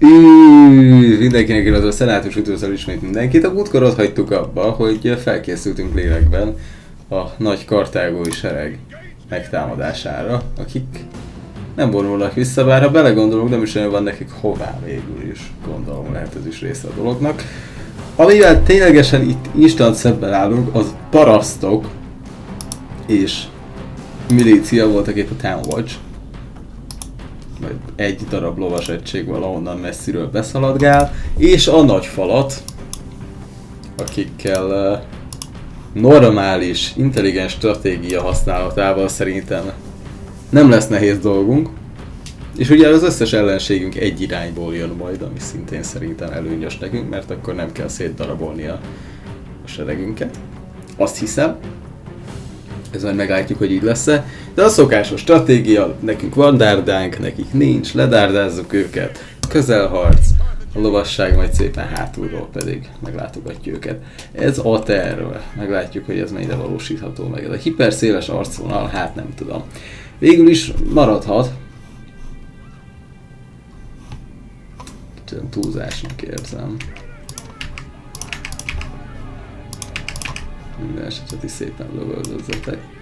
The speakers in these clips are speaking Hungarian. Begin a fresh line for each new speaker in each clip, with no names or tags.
Üüüüüű, mindenkinek a szenátus üdvözöl ismét mindenkit. A múltkor ott hagytuk abba, hogy felkészültünk lélekben a nagy kartágói sereg megtámadására, akik nem vonulnak vissza, bár ha belegondolunk, nem is olyan van nekik hová végül is, gondolom lehet ez is része a dolognak. Amivel ténylegesen itt instant szemben állunk, az parasztok és milícia voltak épp a Town Watch, vagy egy darab lovas egység valahonnan messziről beszaladgál, és a nagy falat, akikkel uh, normális, intelligens stratégia használatával szerintem nem lesz nehéz dolgunk. És ugye az összes ellenségünk egy irányból jön majd, ami szintén szerintem előnyös nekünk, mert akkor nem kell szétdarabolni a, a seregünket. Azt hiszem. Ez majd meglátjuk, hogy így lesz-e. De a szokásos stratégia, nekünk van dárdánk, nekik nincs, ledárdázzuk őket, közelharc, a lovasság majd szépen hátulról pedig meglátogatja őket. Ez a terv, meglátjuk, hogy ez mennyire valósítható meg. Ez a hiperszéles arcvonal, hát nem tudom. Végül is maradhat. Kicsit túlzásnak érzem. Minden esetet is szépen lövöldözzetek.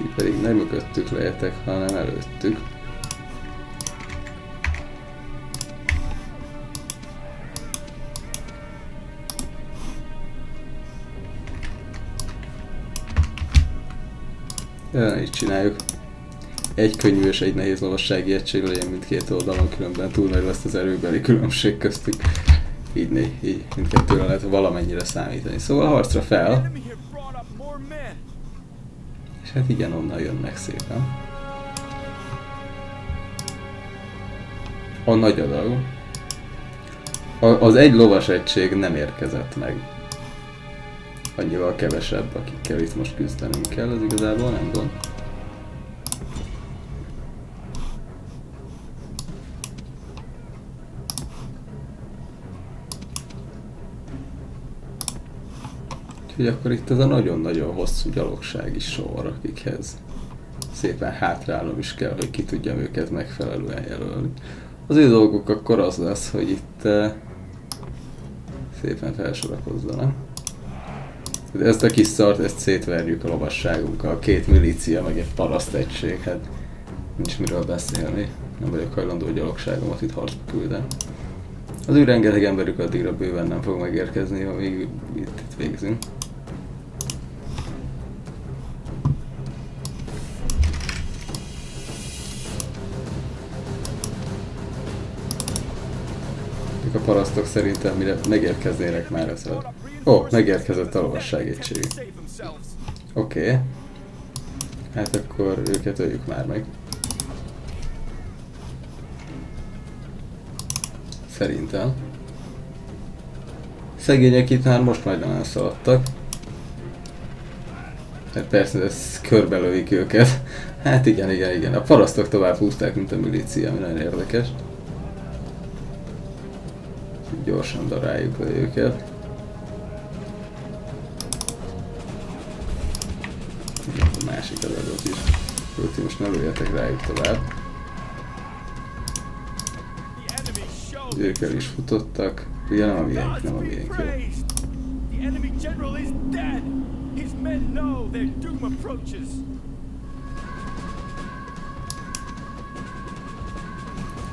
Ti pedig nem mögöttük lehetek, hanem előttük. Ja, így csináljuk. Egy könnyű és egy nehéz lovassági egység legyen mindkét oldalon, különben túl nagy lesz az erőbeli különbség köztük. Így, így mindkettőre lehet valamennyire számítani. Szóval a harcra fel. És hát igen, onnan jönnek szépen. A nagy adag. A, az egy lovas egység nem érkezett meg. Annyival kevesebb, akikkel itt most küzdenünk kell, az igazából nem gond. Úgyhogy akkor itt ez a nagyon-nagyon hosszú gyalogsági sor, akikhez szépen hátrálnom is kell, hogy ki tudjam őket megfelelően jelölni. Az ő dolguk akkor az lesz, hogy itt uh, szépen felsorakozzanak. Ezt a kis szart, ezt szétverjük a lovasságunkkal, két milícia, meg egy paraszt egység, hát nincs miről beszélni. Nem vagyok hajlandó a gyalogságomat itt harcba küldeni. Az ő rengeteg emberük addigra bőven nem fog megérkezni, amíg itt, itt végzünk. Parasztok szerintem mire megérkeznének már ez a... Ó, oh, megérkezett a egység. Oké. Okay. Hát akkor őket öljük már meg. Szerintem. Szegények itt már most majdnem elszaladtak. Hát persze, ez körbelőik őket. Hát igen, igen, igen. A parasztok tovább húzták, mint a milícia, ami nagyon érdekes gyorsan daráljuk le őket. A másik adatot is. Úgy, most ne lőjetek rájuk tovább. Ők el is futottak. Ugye nem a miénk, nem a miénk.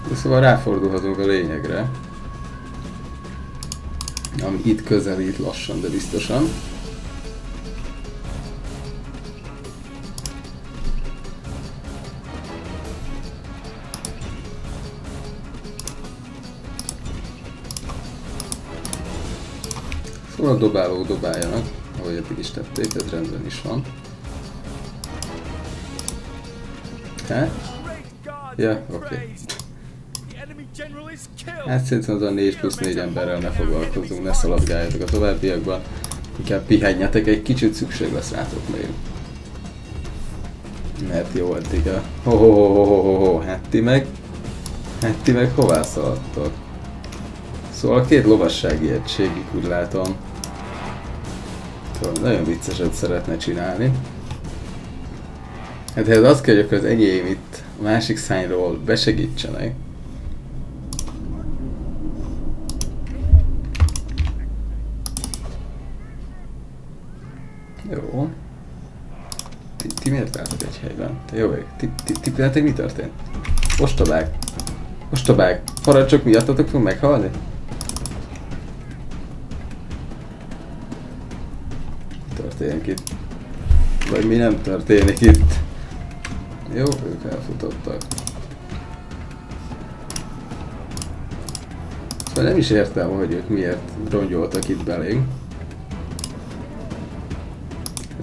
De szóval ráfordulhatunk a lényegre ami itt közelít lassan, de biztosan. Szóval a dobálók dobáljanak, ahogy eddig is tették, ez rendben is van. Hát? Ja, oké. Okay. Hát szerintem az a 4 plusz 4 emberrel ne foglalkozzunk, ne szaladgáljatok a továbbiakban. Inkább pihenjetek, egy kicsit szükség lesz rátok még. Mert jó eddig a... Ho, ho, ho, ho, ho, ho, ho. hát ti meg... Hát ti meg hová szaladtok? Szóval a két lovassági egységig úgy látom. Szóval nagyon vicceset szeretne csinálni. Hát ez azt kell, hogy az enyém itt a másik szányról besegítsenek. Jó. Ti, ti miért álltok egy helyben? Te jó ég. Ti, ti, ti, ti, ti mi történt? Ostobák. Ostobák. Parancsok miattatok fog meghalni? Mi történik itt? Vagy mi nem történik itt? Jó, ők elfutottak. Szóval nem is értem, hogy ők miért rongyoltak itt belénk.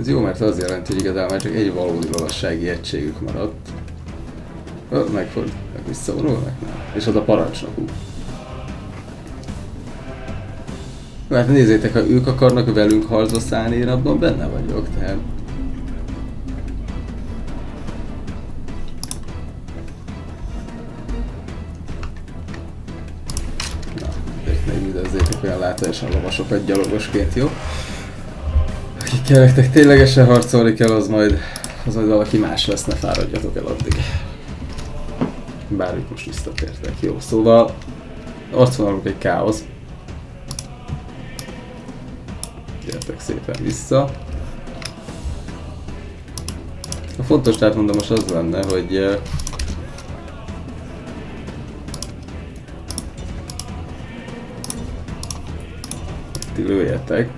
Ez jó, mert az jelenti, hogy igazából csak egy valódi lovassági egységük maradt. Ö, megford, meg? Nem. És az a parancsnokuk. Mert nézzétek, ha ők akarnak velünk harcba szállni, én abban benne vagyok, tehát... Na, ők még üdvözzétek olyan látványosan lovasokat gyalogosként, jó? Nektek ténylegesen harcolni kell, az majd, az majd valaki más lesz, ne fáradjatok el addig. Bár ők most visszatértek, jó. Szóval arcvonalunk egy káosz. Gyertek szépen vissza. A fontos tehát mondom most az lenne, hogy ti lőjetek,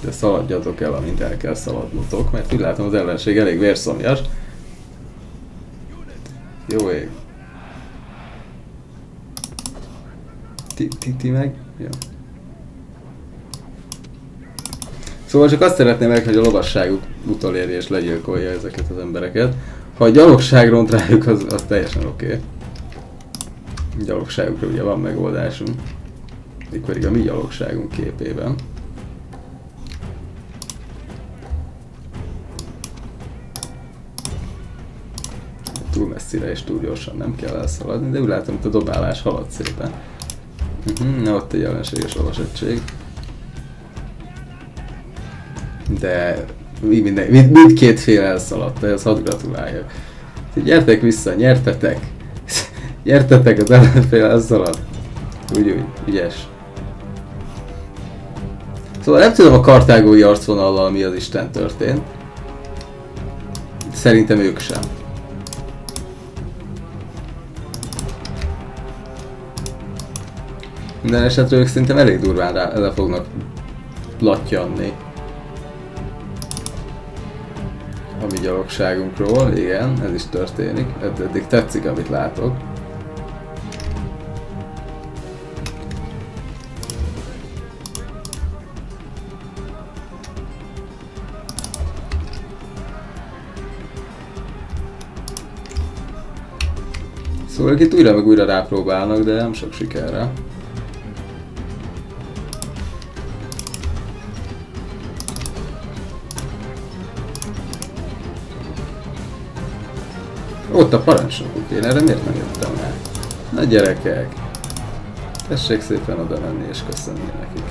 de szaladjatok el, amint el kell szaladnotok, mert úgy látom az ellenség elég vérszomjas. Jó ég. Ti, ti, ti meg? Jó. Szóval csak azt szeretném meg, hogy a lovasságuk utolérje és legyilkolja ezeket az embereket. Ha a gyalogság ront rájuk, az, az teljesen oké. Okay. Gyalogságukra ugye van megoldásunk. Mikor a mi gyalogságunk képében. Messzire és túl gyorsan nem kell elszaladni, de úgy látom, hogy a dobálás halad szépen. Uh-huh, ott egy ellenséges olvasettség. De mi minden, mind, mindkét fél elszaladt, ez hadd gratuláljak. Gyertek vissza, nyertetek! nyertetek, az ellenfél elszaladt. Úgy, úgy, ügyes. Szóval nem tudom a kartágói arcvonallal mi az Isten történt. Szerintem ők sem. Minden esetre ők szerintem elég durván rá, le fognak lattyanni. A mi gyalogságunkról, igen, ez is történik. Eddig tetszik, amit látok. Szóval itt újra meg újra rápróbálnak, de nem sok sikerre. Ott a parancsnokuk, én erre miért nem jöttem el? Na gyerekek, tessék szépen oda menni és köszönni nekik.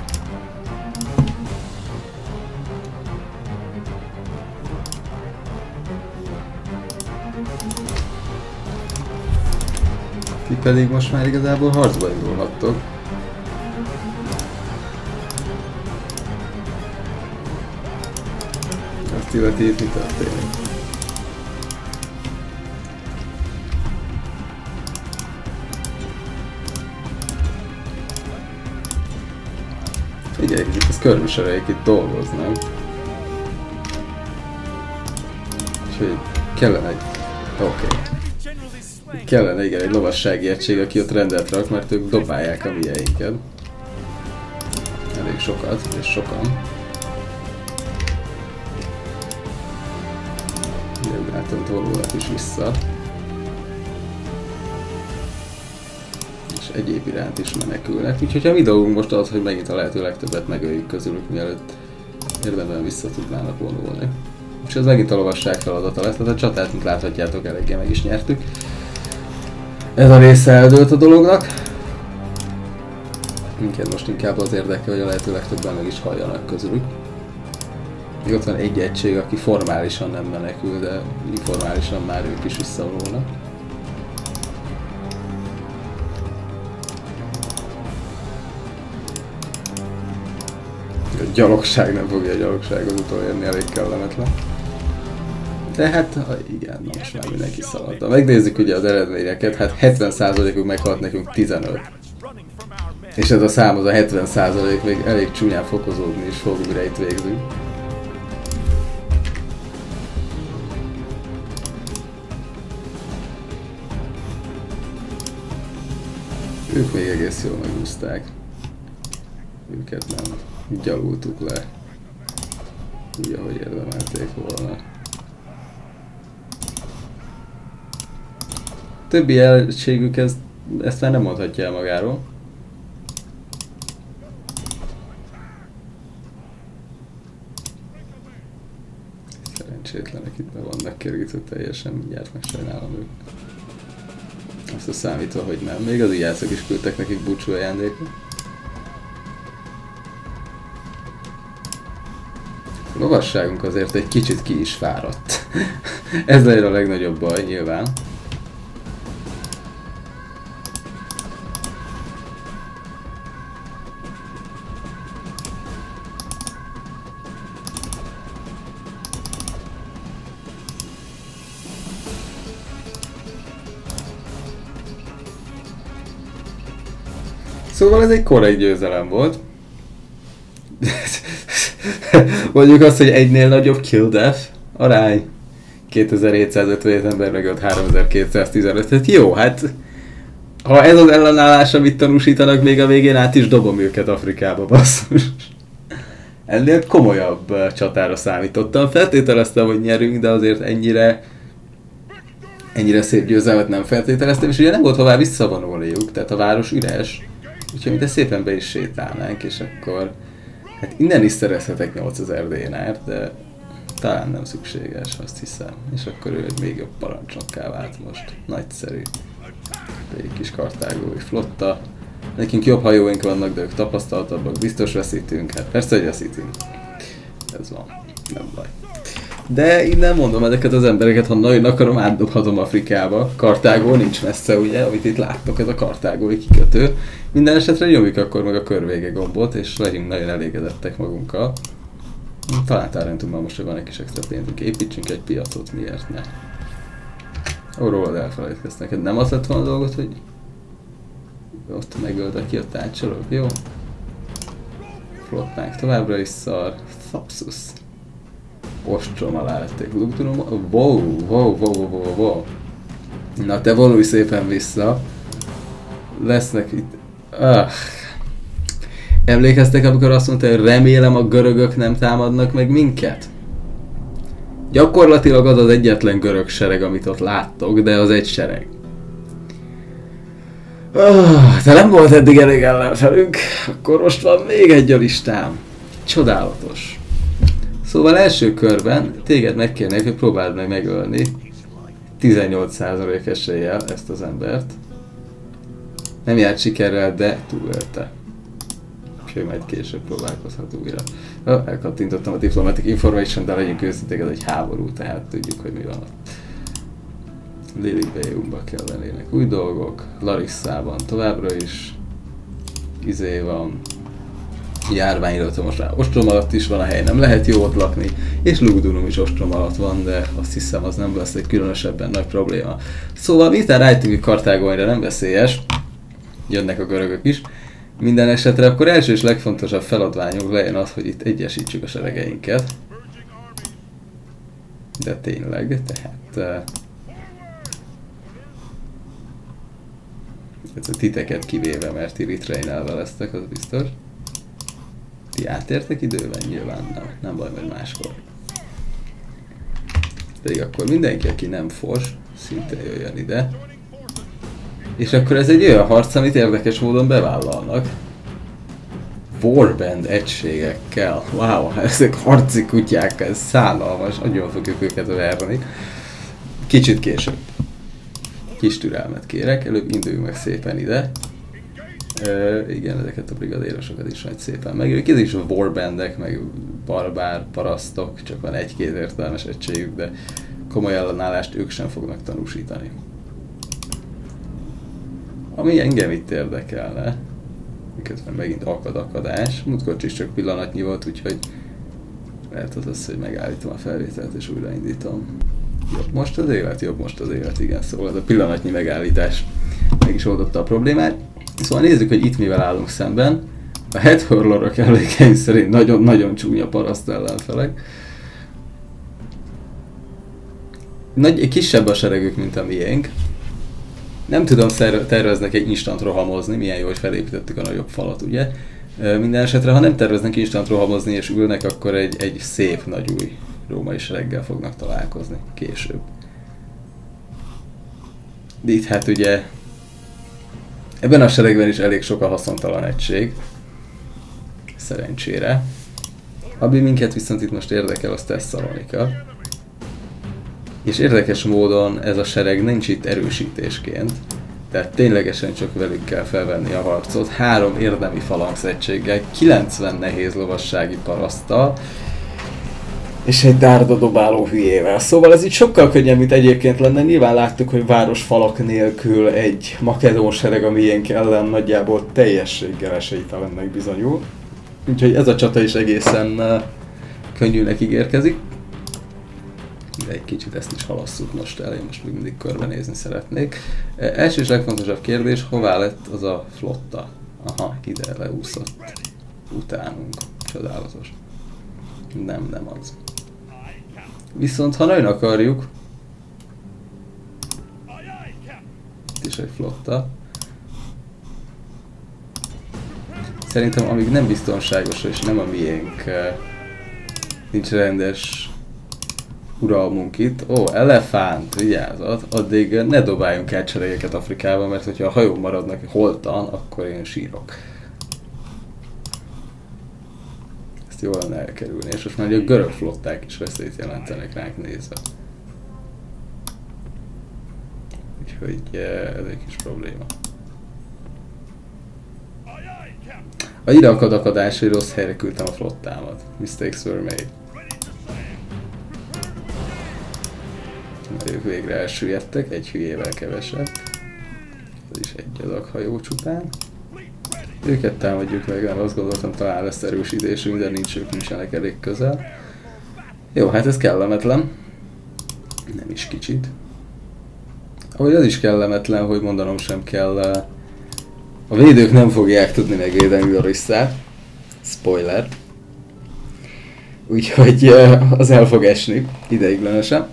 Ti pedig most már igazából harcba indulhattok. Azt illeti itt mi történik? Körmösereik itt dolgoznak. Úgyhogy kellene egy... Oké. Okay. Kellene igen egy lovassági egység, aki ott rendet rak, mert ők dobálják a mieinket. Elég sokat, és sokan. Ugye látom tolónak is vissza. Egyéb iránt is menekülnek. Úgyhogy a mi dolgunk most az, hogy megint a lehető legtöbbet megöljük közülük, mielőtt érdemben vissza tudnának vonulni. És ez megint a lovasság feladata lesz, tehát a csatát, mint láthatjátok, eléggé meg is nyertük. Ez a része eldőlt a dolognak. Minket most inkább az érdekel, hogy a lehető legtöbben meg is halljanak közülük. Még ott van egy egység, aki formálisan nem menekül, de informálisan már ők is visszavonulnak. Gyalogság nem fogja a gyalogságot utolérni, elég kellemetlen. De hát igen, na most már mindenki szaladt. Megnézzük ugye az eredményeket, hát 70%-uk meghalt nekünk 15. És ez a szám az a 70% még elég csúnyán fokozódni is fog, mire itt végzünk. Ők még egész jól megúzták. Őket nem gyalultuk le. Úgy, ahogy érdemelték volna. Többi elségük ezt, ezt már nem mondhatja el magáról. Szerencsétlenek itt be vannak kerítve teljesen, mindjárt megsajnálom ők. Azt a számítva, hogy nem. Még az ijászok is küldtek nekik búcsú ajándékot. Lovasságunk azért egy kicsit ki is fáradt. Ez legyen a legnagyobb baj nyilván. Szóval ez egy korai győzelem volt. Mondjuk azt, hogy egynél nagyobb kill death arány. 2757 ember megölt 3215. Hát jó, hát ha ez az ellenállás, amit tanúsítanak, még a végén át is dobom őket Afrikába, basszus. Ennél komolyabb csatára számítottam. Feltételeztem, hogy nyerünk, de azért ennyire ennyire szép győzelmet nem feltételeztem, és ugye nem volt hová visszavonulniuk, tehát a város üres. Úgyhogy mi de szépen be is sétálnánk, és akkor hát innen is szerezhetek 8000 dénárt, de talán nem szükséges, azt hiszem. És akkor ő még jobb parancsnokká vált most. Nagyszerű. Egy kis kartágói flotta. Nekünk jobb hajóink vannak, de ők tapasztaltabbak, biztos veszítünk. Hát persze, hogy veszítünk. Ez van. Nem baj. De én nem mondom ezeket az embereket, ha nagyon akarom, átdobhatom Afrikába. Kartágó nincs messze, ugye, amit itt láttok, ez a kartágói kikötő. Minden esetre nyomjuk akkor meg a körvége gombot, és legyünk nagyon elégedettek magunkkal. Talán Tarentumban most, hogy van egy kis extra pénzünk, építsünk egy piacot, miért ne? Ó, rólad elfelejtkeztek. Nem az lett volna a dolgot, hogy ott megölte ki a tárcsolók, jó? Flottánk továbbra is szar. Thapsus. Ostrom alá lették. Wow, wow, wow, wow, wow, wow. Na te vonulj szépen vissza. Lesznek itt... Ah. Emlékeztek, amikor azt mondta, hogy remélem a görögök nem támadnak meg minket? Gyakorlatilag az az egyetlen görög sereg, amit ott láttok, de az egy sereg. Oh, de nem volt eddig elég ellenfelünk, akkor most van még egy a listám. Csodálatos. Szóval első körben téged megkérnék, hogy próbáld meg megölni 18% eséllyel ezt az embert. Nem járt sikerrel, de túlélte. Úgyhogy majd később próbálkozhat újra. Elkattintottam a Diplomatic Information, de legyünk őszinték, ez egy háború, tehát tudjuk, hogy mi van ott. Lily Bayumba kell lennének új dolgok, Larissában továbbra is izé van, járványilletve most már ostrom alatt is van a hely, nem lehet jó ott lakni, és Lugdunum is ostrom alatt van, de azt hiszem az nem lesz egy különösebben nagy probléma. Szóval miután rájöttünk, hogy Kartágonyra nem veszélyes, jönnek a görögök is, minden esetre akkor első és legfontosabb feladványunk legyen az, hogy itt egyesítsük a seregeinket. De tényleg, tehát... Ez a titeket kivéve, mert ti retrainelve lesztek, az biztos. Ti átértek időben? Nyilván nem, nem baj, majd máskor. Pedig akkor mindenki, aki nem fos, szinte jöjjön ide. És akkor ez egy olyan harc, amit érdekes módon bevállalnak. Warband egységekkel. Wow, ezek harci kutyák, ez szállalmas, nagyon fogjuk őket verni. Kicsit később. Kis türelmet kérek, előbb induljunk meg szépen ide. Igen, ezeket a brigadérosokat is majd szépen megjöjjük. Ez is warbandek, meg barbár parasztok, csak van egy-két értelmes egységük, de komoly ellenállást ők sem fognak tanúsítani. Ami engem itt érdekelne, miközben megint akad akadás, múltkor is csak pillanatnyi volt, úgyhogy lehet az az, hogy megállítom a felvételt és újraindítom. Jobb most az élet, jobb most az élet, igen, szóval ez a pillanatnyi megállítás meg is oldotta a problémát. Szóval nézzük, hogy itt mivel állunk szemben. A headhurlerok emlékeim szerint nagyon-nagyon csúnya paraszt ellenfelek. Nagy, kisebb a seregük, mint a miénk. Nem tudom, terveznek egy instant rohamozni, milyen jó, hogy felépítettük a nagyobb falat, ugye? Minden esetre, ha nem terveznek instant rohamozni és ülnek, akkor egy, egy szép nagy új római sereggel fognak találkozni később. De itt hát ugye ebben a seregben is elég sok a haszontalan egység. Szerencsére. Ami minket viszont itt most érdekel, az Tesszalonika. És érdekes módon ez a sereg nincs itt erősítésként. Tehát ténylegesen csak velük kell felvenni a harcot. Három érdemi falangszegységgel, 90 nehéz lovassági parasztal, és egy dárda dobáló hülyével. Szóval ez így sokkal könnyebb, mint egyébként lenne. Nyilván láttuk, hogy városfalak nélkül egy makedón sereg a miénk ellen nagyjából teljességgel esélytelennek bizonyul. Úgyhogy ez a csata is egészen uh, könnyűnek ígérkezik. De egy kicsit ezt is halasszuk most el, én most még mindig körbenézni szeretnék. E, első és legfontosabb kérdés, hová lett az a flotta? Aha, ide leúszott utánunk. Csodálatos. Nem, nem az. Viszont ha nagyon akarjuk, itt is egy flotta. Szerintem amíg nem biztonságos és nem a miénk, eh, nincs rendes uralmunk itt. Ó, elefánt, vigyázat, addig ne dobáljunk át cserélyeket Afrikába, mert hogyha a hajó maradnak holtan, akkor én sírok. Ezt jól lenne elkerülni, és most már a görög flották is veszélyt jelentenek ránk nézve. Úgyhogy ez egy kis probléma. A irakad akadás, hogy rossz helyre küldtem a flottámat. Mistakes were made. Ők végre elsüllyedtek, egy hülyével kevesebb. Ez is egy adag hajó csupán. Őket támadjuk meg, nem azt gondoltam talán lesz erősítésünk, de nincs, ők nincsenek elég közel. Jó, hát ez kellemetlen. Nem is kicsit. Ahogy az is kellemetlen, hogy mondanom sem kell, eh, a védők nem fogják tudni megvédeni Lorisszát. Spoiler. Úgyhogy eh, az el fog esni ideiglenesen.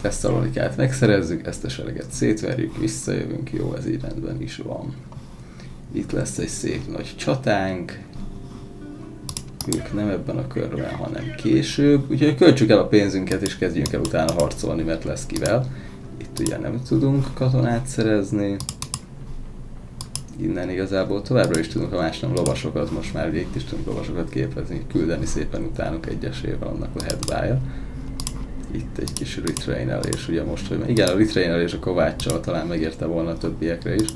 Tesszalonikát megszerezzük, ezt a sereget szétverjük, visszajövünk, jó, ez így rendben is van. Itt lesz egy szép nagy csatánk. Ők nem ebben a körben, hanem később. Úgyhogy költsük el a pénzünket és kezdjünk el utána harcolni, mert lesz kivel. Itt ugye nem tudunk katonát szerezni. Innen igazából továbbra is tudunk, ha más nem lovasokat, most már itt is tudunk lovasokat képezni, küldeni szépen utánuk egyesével, annak lehet bája itt egy kis retrainelés, ugye most, hogy igen, a retrainelés a Kováccsal talán megérte volna a többiekre is.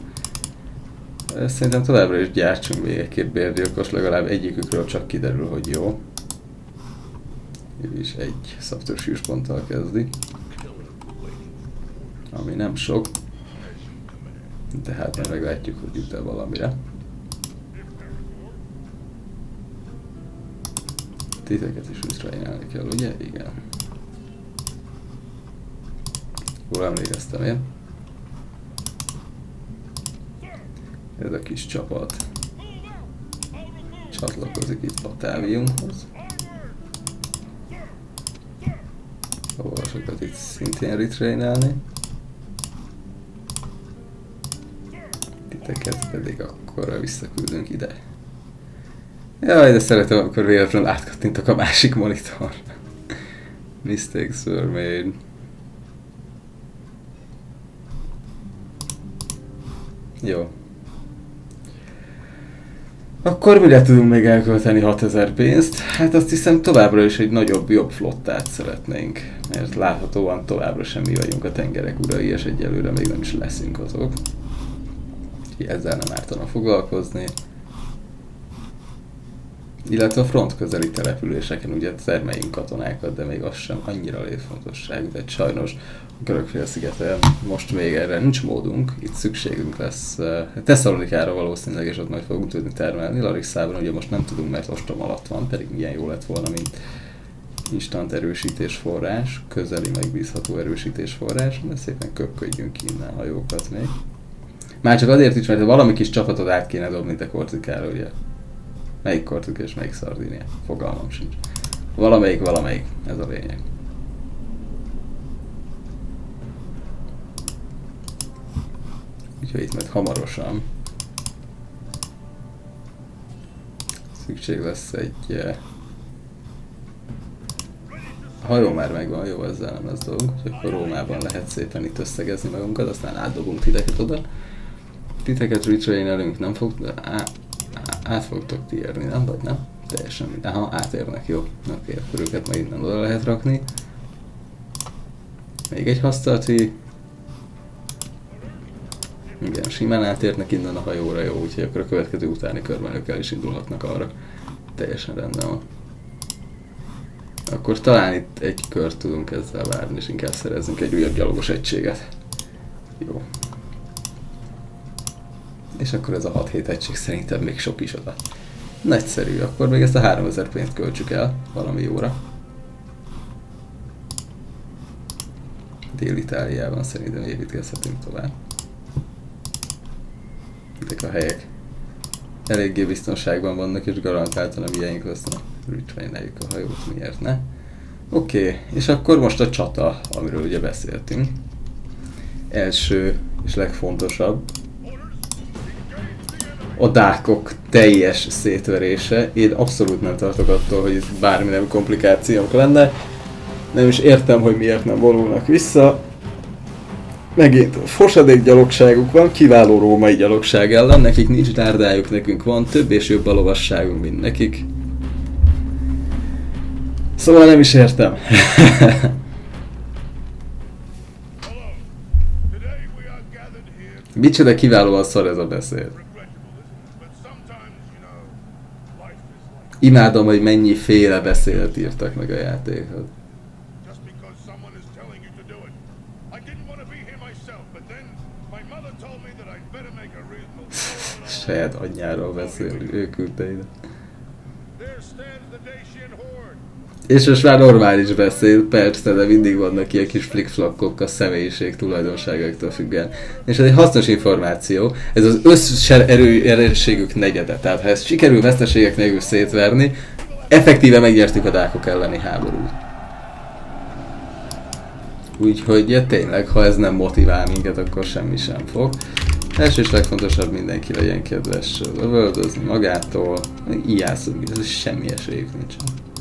Szerintem továbbra is gyártsunk még egy-két bérgyilkos, legalább egyikükről csak kiderül, hogy jó. Is egy szabtörsűs ponttal kezdi. Ami nem sok. De hát majd meglátjuk, hogy jut-e valamire. Titeket is retrainelni kell, ugye? Igen. Jól emlékeztem én. Ez a kis csapat csatlakozik itt Batáviumhoz. A valasokat itt szintén retrainelni. Titeket pedig akkor visszaküldünk ide. Jaj, de szeretem, amikor véletlenül átkattintok a másik monitorra. Mistakes were made. Jó. Akkor mire tudunk még elkölteni 6000 pénzt? Hát azt hiszem továbbra is egy nagyobb, jobb flottát szeretnénk. Mert láthatóan továbbra sem mi vagyunk a tengerek urai, és egyelőre még nem is leszünk azok. Úgyhogy ezzel nem ártana foglalkozni. Illetve a front közeli településeken ugye termeljünk katonákat, de még az sem annyira létfontosságú, de sajnos a Görögfélszigeten most még erre nincs módunk, itt szükségünk lesz uh, Tesszalonikára valószínűleg, és ott majd fogunk tudni termelni. Larixában ugye most nem tudunk, mert ostom alatt van, pedig milyen jó lett volna, mint instant erősítés forrás, közeli megbízható erősítés forrás, de szépen köpködjünk innen hajókat még. Már csak azért is, mert valami kis csapatot át kéne dobni te Korzikára, ugye? Melyik Kortuk és melyik Szardinia? Fogalmam sincs. Valamelyik, valamelyik. Ez a lényeg. Úgyhogy itt majd hamarosan szükség lesz egy a hajó már megvan, jó, ezzel nem lesz dolgunk, hogy akkor Rómában lehet szépen itt összegezni magunkat, aztán átdobunk titeket oda. Titeket retrainelünk, nem fog, á, át fogtok ti érni, nem? Vagy nem? Teljesen minden. Aha, átérnek, jó. Oké, akkor őket majd innen oda lehet rakni. Még egy hasztalti. Igen, simán átérnek innen a hajóra, jó, úgyhogy akkor a következő utáni körben ők el is indulhatnak arra. Teljesen rendben van. Akkor talán itt egy kört tudunk ezzel várni, és inkább szerezzünk egy újabb gyalogos egységet. Jó. És akkor ez a 6-7 egység szerintem még sok is oda. Nagyszerű, akkor még ezt a 3000 pénzt költsük el valami jóra. Dél-Itáliában szerintem építkezhetünk tovább. Ezek a helyek eléggé biztonságban vannak, és garantáltan a miénk lesznek. Retraineljük a hajót, miért ne? Oké, okay. és akkor most a csata, amiről ugye beszéltünk. Első és legfontosabb, a dákok teljes szétverése. Én abszolút nem tartok attól, hogy itt nem komplikációk lenne. Nem is értem, hogy miért nem vonulnak vissza. Megint fosadék gyalogságuk van, kiváló római gyalogság ellen, nekik nincs dárdájuk, nekünk van, több és jobb a lovasságunk, mint nekik. Szóval nem is értem. Micsoda kiválóan szar ez a beszéd. Imádom, hogy mennyi féle beszélt írtak meg a játékot. Saját anyjáról beszél, ő küldte ide. És most már normális beszél, persze, de mindig vannak ilyen kis flickflakkok a személyiség tulajdonságoktól függően. És ez egy hasznos információ, ez az összes erő, erősségük negyede. Tehát ha ezt sikerül veszteségek nélkül szétverni, effektíve megnyertük a dákok elleni háborút. Úgyhogy ja, tényleg, ha ez nem motivál minket, akkor semmi sem fog. Első és legfontosabb mindenki legyen kedves lövöldözni magától, ijászunk, ez semmi esélyük nincsen.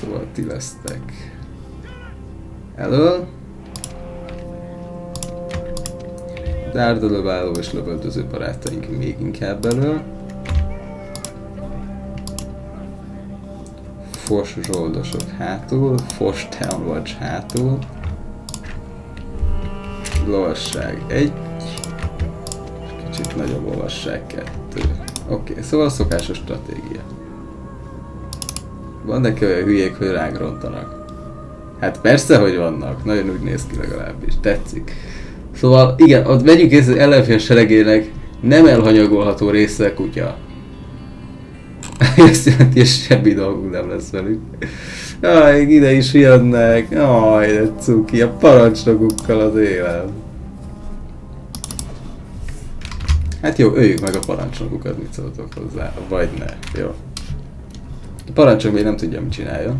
Szóval ti lesztek elől. Dárdalöváló és lövöldöző barátaink még inkább elől. Fos zsoldosok hátul, Fos Town Watch hátul. Lovasság 1. Kicsit nagyobb lovasság 2. Oké, okay, szóval szokásos stratégia. Vannak olyan hülyék, hogy ránk rontanak. Hát persze, hogy vannak. Nagyon úgy néz ki legalábbis. Tetszik. Szóval igen, ott vegyük észre, hogy ellenfél seregének nem elhanyagolható része a kutya. Ezt jelenti, hogy semmi dolgunk nem lesz velük. Jaj, ide is jönnek. Jaj, de cuki, a parancsnokukkal az élet. Hát jó, öljük meg a parancsnokukat, mit szóltok hozzá, vagy ne. Jó. A parancsok még nem tudja, mit csináljon.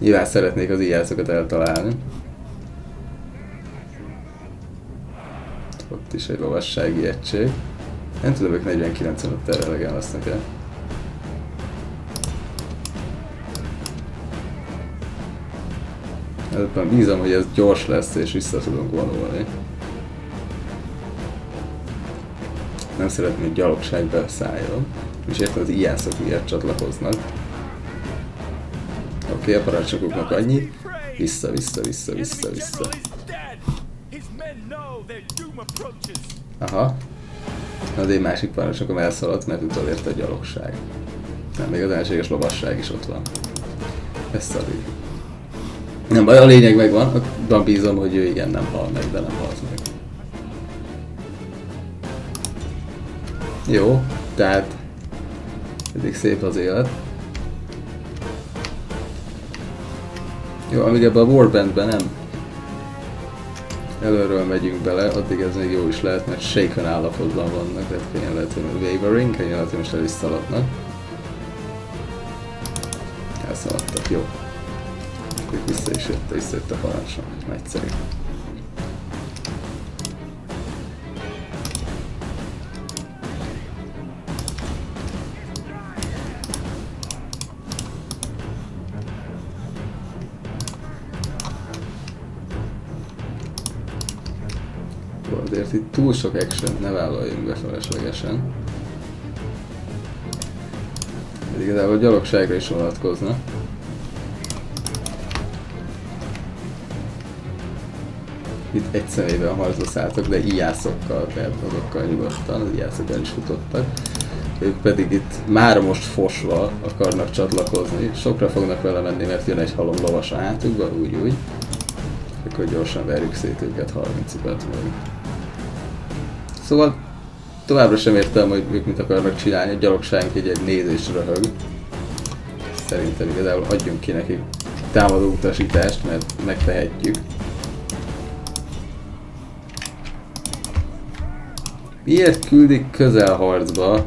Nyilván szeretnék az ijászokat eltalálni. Ott is egy lovassági egység. Nem tudom, hogy 49 terre elegen lesznek el. Ebben bízom, hogy ez gyors lesz és vissza tudunk vonulni. Nem szeretném, hogy gyalogság beszálljon. És érted, az ijászok miért csatlakoznak. Oké, okay, a parancsokoknak annyi. Vissza, vissza, vissza, vissza, vissza. Aha. De egy másik parancsnokom elszaladt, mert utolért a gyalogság. Nem, még az elséges lovasság is ott van. Ez szarít. Nem baj, a lényeg megvan, abban bízom, hogy ő igen nem hal meg, de nem halt meg. Jó, tehát eddig szép az élet. Jó, amíg ebben a Warbandben nem előről megyünk bele, addig ez még jó is lehet, mert shaken állapotban vannak, tehát könnyen lehet, hogy wavering, könnyen lehet, hogy most el is szaladnak. Elszaladtak, jó. Akkor vissza is jött, visszajött a parancsnok, nagyszerű. azért itt túl sok action ne vállaljunk be feleslegesen. Ez igazából a gyalogságra is vonatkozna. Itt egy személyben harcba szálltak, de iászokkal, tehát azokkal nyugodtan, az iászok el is futottak. Ők pedig itt már most fosva akarnak csatlakozni, sokra fognak vele menni, mert jön egy halom lovas a hátukba, úgy úgy. Akkor gyorsan verjük szét őket 30 ot Szóval továbbra sem értem, hogy ők mit akarnak csinálni, a gyalogságunk egy, egy nézés röhög. Szerintem igazából adjunk ki nekik támadó utasítást, mert megtehetjük. Miért küldik közelharcba?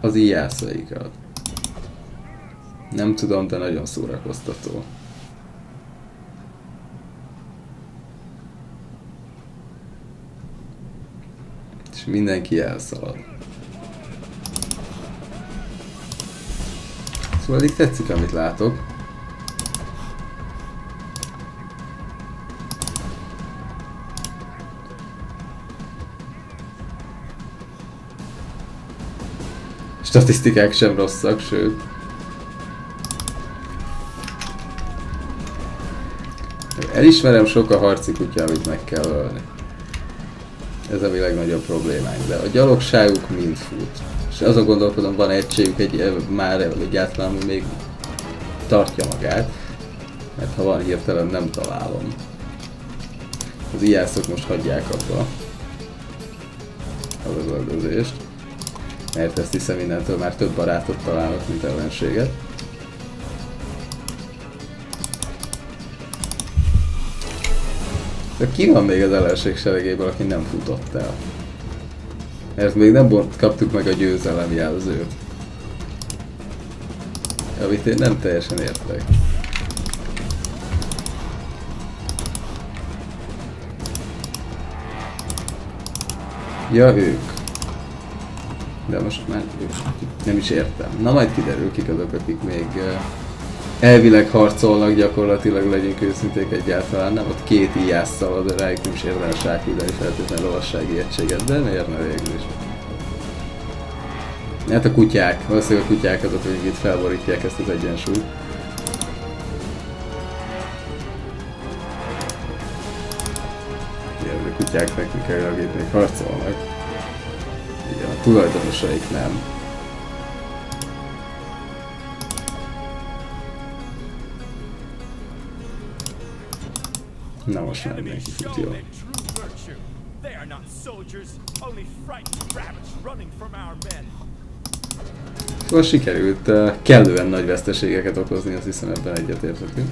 Az ijászaikat. Nem tudom, de nagyon szórakoztató. És mindenki elszalad. Szóval eddig tetszik, amit látok. Statisztikák sem rosszak, sőt. Elismerem sok a harci kutya, amit meg kell ölni. Ez a mi legnagyobb problémánk, de a gyalogságuk mind fut. És azon gondolkodom, van egységük egy, már egyáltalán, még tartja magát. Mert ha van hirtelen, nem találom. Az ijászok most hagyják abba az öldözést. Mert ezt hiszem innentől már több barátot találok, mint ellenséget. De ki van még az ellenség seregéből, aki nem futott el? Mert még nem kaptuk meg a győzelem jelzőt. Amit én nem teljesen értek. Ja, ők. De most már nem is értem. Na majd kiderül, kik azok, akik még uh, elvileg harcolnak gyakorlatilag, legyünk őszinték egyáltalán, nem? Ott két ijász szalad, rájuk is érdemes ráküldeni feltétlenül lovassági egységet, de miért ne végül is? Hát a kutyák, valószínűleg a kutyák azok, akik itt felborítják ezt az egyensúlyt. Igen, a kutyák technikailag itt még harcolnak. Igen, a tulajdonosaik nem. Na most már mindenki fut jó. Szóval sikerült uh, kellően nagy veszteségeket okozni, azt hiszem ebben egyetérthetünk.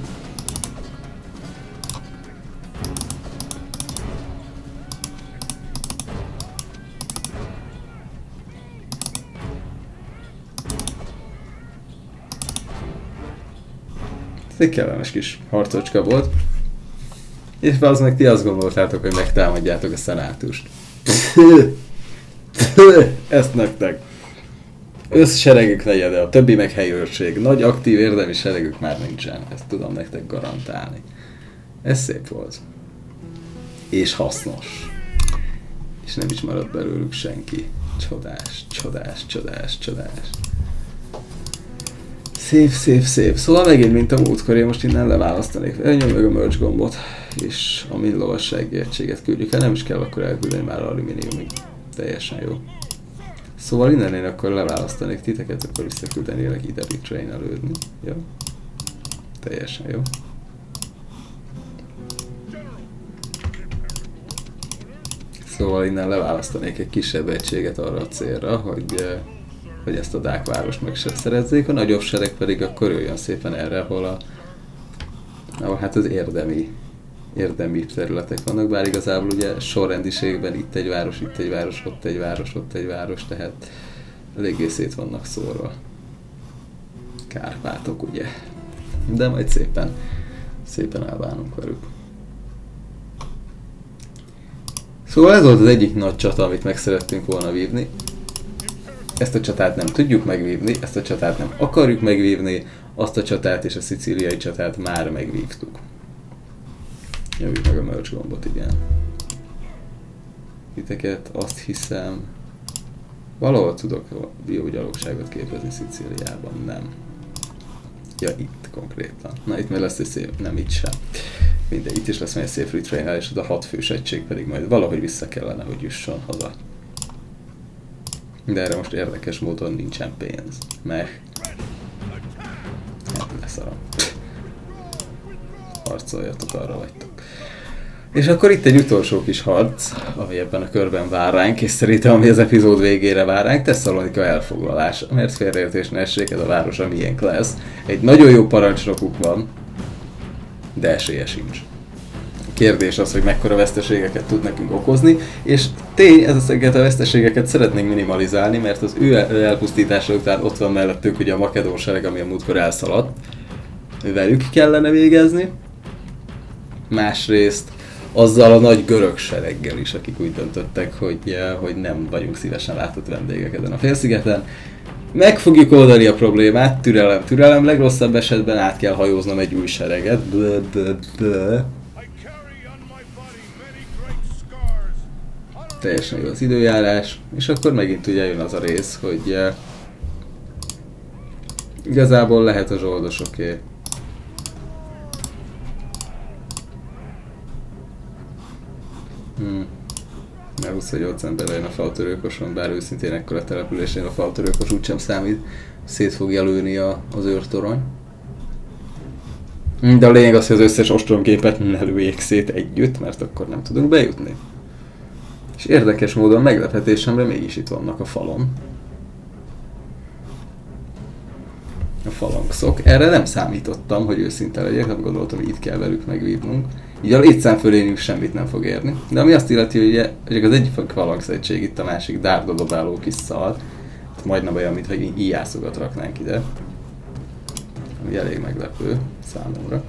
Ez egy kellemes kis harcocska volt. És az meg ti azt gondoltátok, hogy megtámadjátok a szenátust. Ezt nektek. Összseregük negyede, a többi meg helyőrség. Nagy aktív érdemi seregük már nincsen. Ezt tudom nektek garantálni. Ez szép volt. És hasznos. És nem is maradt belőlük senki. Csodás, csodás, csodás, csodás. Szép, szép, szép. Szóval megint, mint a múltkor, én most innen leválasztanék. Elnyom meg a merge gombot, és a mind lovassági egységet küldjük el. Nem is kell akkor elküldeni már alumíniumig. Teljesen jó. Szóval innen én akkor leválasztanék titeket, akkor visszaküldenélek ide retrain elődni. Jó? Teljesen jó. Szóval innen leválasztanék egy kisebb egységet arra a célra, hogy, eh, hogy ezt a Dákvárost meg se szerezzék, a nagyobb sereg pedig akkor jöjjön szépen erre, ahol a ahol hát az érdemi érdemi területek vannak, bár igazából ugye sorrendiségben itt egy város, itt egy város, ott egy város, ott egy város, tehát eléggé szét vannak szórva. Kárpátok, ugye? De majd szépen, szépen elbánunk velük. Szóval ez volt az egyik nagy csata, amit meg szerettünk volna vívni. Ezt a csatát nem tudjuk megvívni, ezt a csatát nem akarjuk megvívni, azt a csatát és a szicíliai csatát már megvívtuk. Nyomjuk meg a merge igen. Titeket azt hiszem... Valahol tudok biogyalogságot képezni Szicíliában, nem. Ja, itt konkrétan. Na, itt meg lesz egy szép, nem itt sem. Mindegy, itt is lesz majd egy szép retrainál, és a hat fős egység pedig majd valahogy vissza kellene, hogy jusson haza. De erre most érdekes módon nincsen pénz. Meg. Hát leszarom. Harcoljatok, arra vagytok. És akkor itt egy utolsó kis harc, ami ebben a körben vár ránk, és szerintem ami az epizód végére vár ránk, Tesszalonika elfoglalása, mert félreértés ne essék, ez a város a miénk lesz. Egy nagyon jó parancsnokuk van, de esélye sincs. Kérdés az, hogy mekkora veszteségeket tud nekünk okozni, és tény, ezeket a veszteségeket szeretnénk minimalizálni, mert az ő elpusztítása után ott van mellettük ugye a makedón sereg, ami a múltkor elszaladt. Velük kellene végezni. Másrészt azzal a nagy görög sereggel is, akik úgy döntöttek, hogy, hogy nem vagyunk szívesen látott vendégek ezen a félszigeten. Meg fogjuk oldani a problémát, türelem, türelem, legrosszabb esetben át kell hajóznom egy új sereget. Blö, blö, blö. Teljesen jó az időjárás, és akkor megint ugye jön az a rész, hogy uh, igazából lehet a zsoldosoké. Hmm. Mert 28 ember legyen a faltörőkoson, bár őszintén a településén a faltörőkos úgysem számít, szét fogja lőni a, az őrtorony. De a lényeg az, hogy az összes ostromgépet ne lőjék szét együtt, mert akkor nem tudunk bejutni. És érdekes módon meglepetésemre mégis itt vannak a falon. A falangszok. Erre nem számítottam, hogy őszinte legyek, nem gondoltam, hogy itt kell velük megvívnunk. Így a létszám fölénünk semmit nem fog érni. De ami azt illeti, hogy ugye, hogy az egyik falangszegység itt a másik dárdodobáló kis szal. Majdnem olyan, mintha íjászogat raknánk ide. Ami elég meglepő számomra.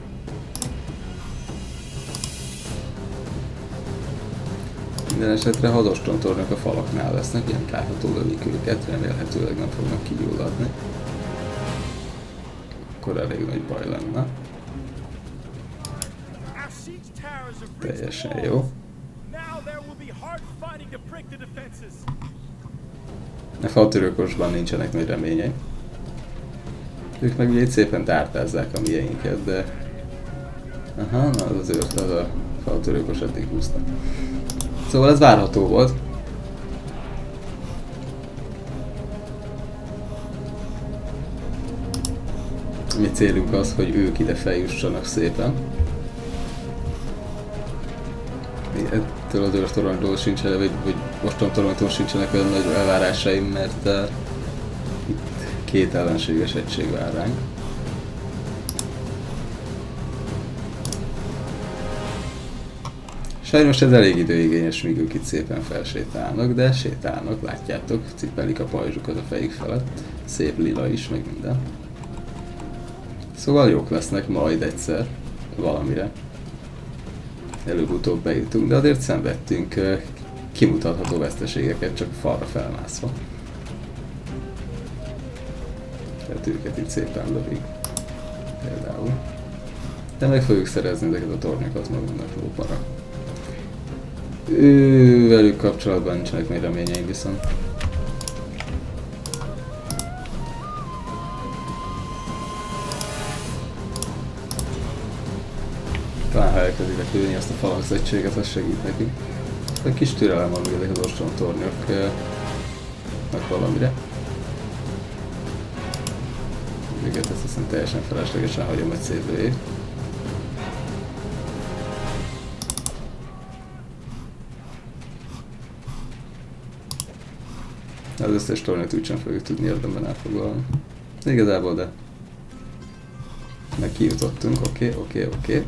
Minden esetre hadostontornak a falaknál lesznek, ilyen látható lövik őket, remélhetőleg nem fognak kigyulladni. Akkor elég nagy baj lenne. Teljesen jó. A faltörőkosban nincsenek nagy reményei. Ők meg ugye szépen tártázzák a mieinket, de... Aha, na az azért az a faltörőkos eddig húztak. Szóval ez várható volt. Mi célunk az, hogy ők ide feljussanak szépen. ettől az őrtoronyról sincsenek, vagy, vagy mostantoronytól sincsenek olyan nagy elvárásaim, mert uh, itt két ellenséges egység vár ránk. Sajnos ez elég időigényes, míg ők itt szépen felsétálnak, de sétálnak, látjátok, cipelik a pajzsukat a fejük felett. Szép lila is, meg minden. Szóval jók lesznek majd egyszer, valamire előbb-utóbb bejutunk, de azért szenvedtünk kimutatható veszteségeket csak falra felmászva. Tehát őket itt szépen lövik. Például. De meg fogjuk szerezni ezeket a tornyokat magunknak lópara. Ő, velük kapcsolatban nincsenek még reményeim viszont. Talán ha elkezditek lőni azt a falaksz egységet, az segít nekik. Egy kis türelem van ezek az ostrom tornyoknak valamire. Még ezt hiszem teljesen feleslegesen hagyom egy szétlőjét. Az összes tornyot úgysem fogjuk tudni érdemben elfoglalni. Igazából, de meg kijutottunk, oké, okay, oké, okay, oké. Okay.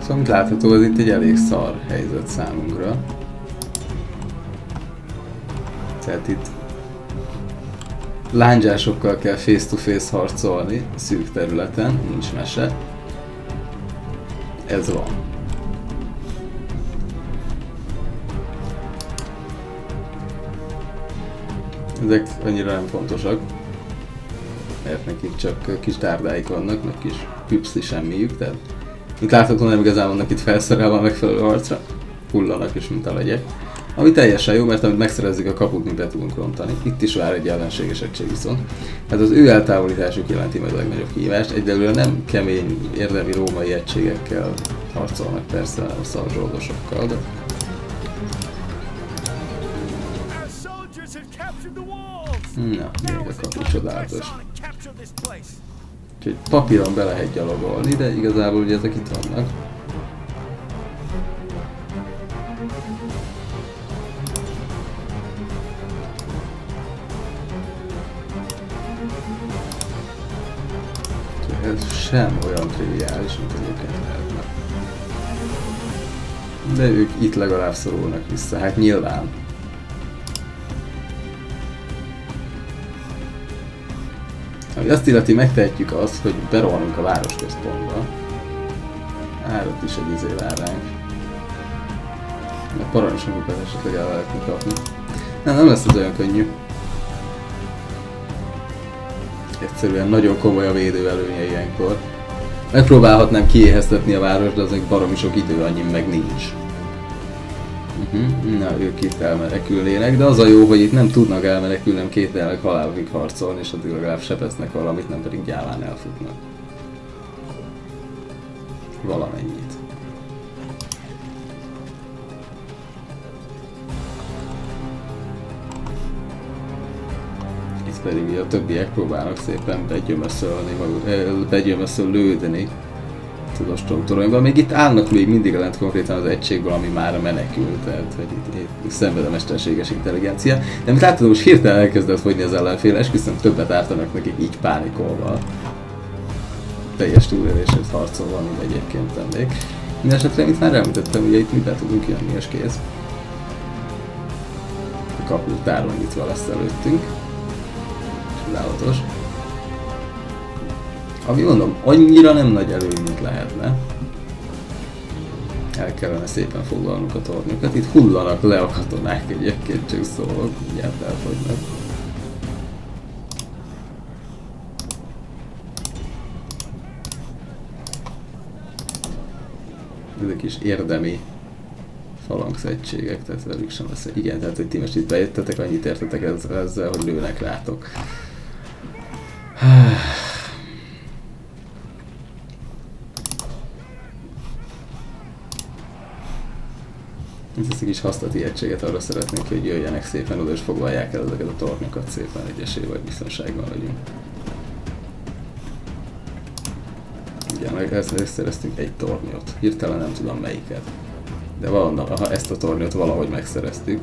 Szóval, mint látható, ez itt egy elég szar helyzet számunkra. Tehát itt lángyásokkal kell face-to-face -face harcolni szűk területen, nincs mese. Ez van. Ezek annyira nem fontosak, mert nekik csak kis tárdáik vannak, meg kis püpszli semmiük, tehát mint látható nem igazán vannak itt felszerelve a megfelelő harcra, hullanak is, mint a legyek. Ami teljesen jó, mert amit megszerezzük a kaput, mi be tudunk rontani. Itt is vár egy ellenséges egység viszont. Hát az ő eltávolításuk jelenti majd a legnagyobb kihívást. Egyelőre nem kemény, érdemi római egységekkel harcolnak persze, a szarzsoldosokkal, de... Na, még a kapu csodálatos. Úgyhogy papíron be lehet gyalogolni, de igazából ugye ezek itt vannak. Sem olyan triviális, mint egyébként lehetne. De ők itt legalább szorulnak vissza, hát nyilván. Ami azt illeti, megtehetjük azt, hogy berohanunk a városközpontba. Árat is egy izé vár ránk. A parancsokat esetleg el lehetünk kapni. Nem, nem lesz ez olyan könnyű egyszerűen nagyon komoly a védő előnye ilyenkor. Megpróbálhatnám kiéheztetni a város, de azok baromi sok idő annyi meg nincs. Uh-huh. Na, ők itt elmenekülnének, de az a jó, hogy itt nem tudnak elmenekülni, nem kételnek halálig harcolni, és addig legalább sebeznek valamit, nem pedig gyáván elfutnak. Valamennyit. pedig a többiek próbálnak szépen begyömöszölni, begyömöszöl lődni az ostromtoronyban. Még itt állnak még mindig lent konkrétan az egységből, ami már menekült, tehát hogy itt, itt szenved a mesterséges intelligencia. De mint látod, most hirtelen elkezdett fogyni az ellenfél, esküszöm többet ártanak nekik így pánikolva. Teljes túléléshez harcolva, mint egyébként tennék. Mindenesetre, mint már említettem, ugye itt mi be tudunk jönni, és kész. A kapu táron nyitva lesz előttünk csodálatos. Ami mondom, annyira nem nagy előny, mint lehetne. El kellene szépen foglalnunk a tornyokat. Itt hullanak le a katonák egyébként, csak szólok, mindjárt elfogynak. Ezek is érdemi falangszegységek, tehát velük sem lesz. Igen, tehát hogy ti most itt bejöttetek, annyit értetek ezzel, hogy lőnek rátok. A kis használati egységet arra szeretnénk, hogy jöjjenek szépen oda és foglalják el ezeket a tornyokat szépen egyesé vagy biztonságban legyünk. Igen, ezt szereztünk egy tornyot. Hirtelen nem tudom melyiket. De valahol, ha ezt a tornyot valahogy megszereztük.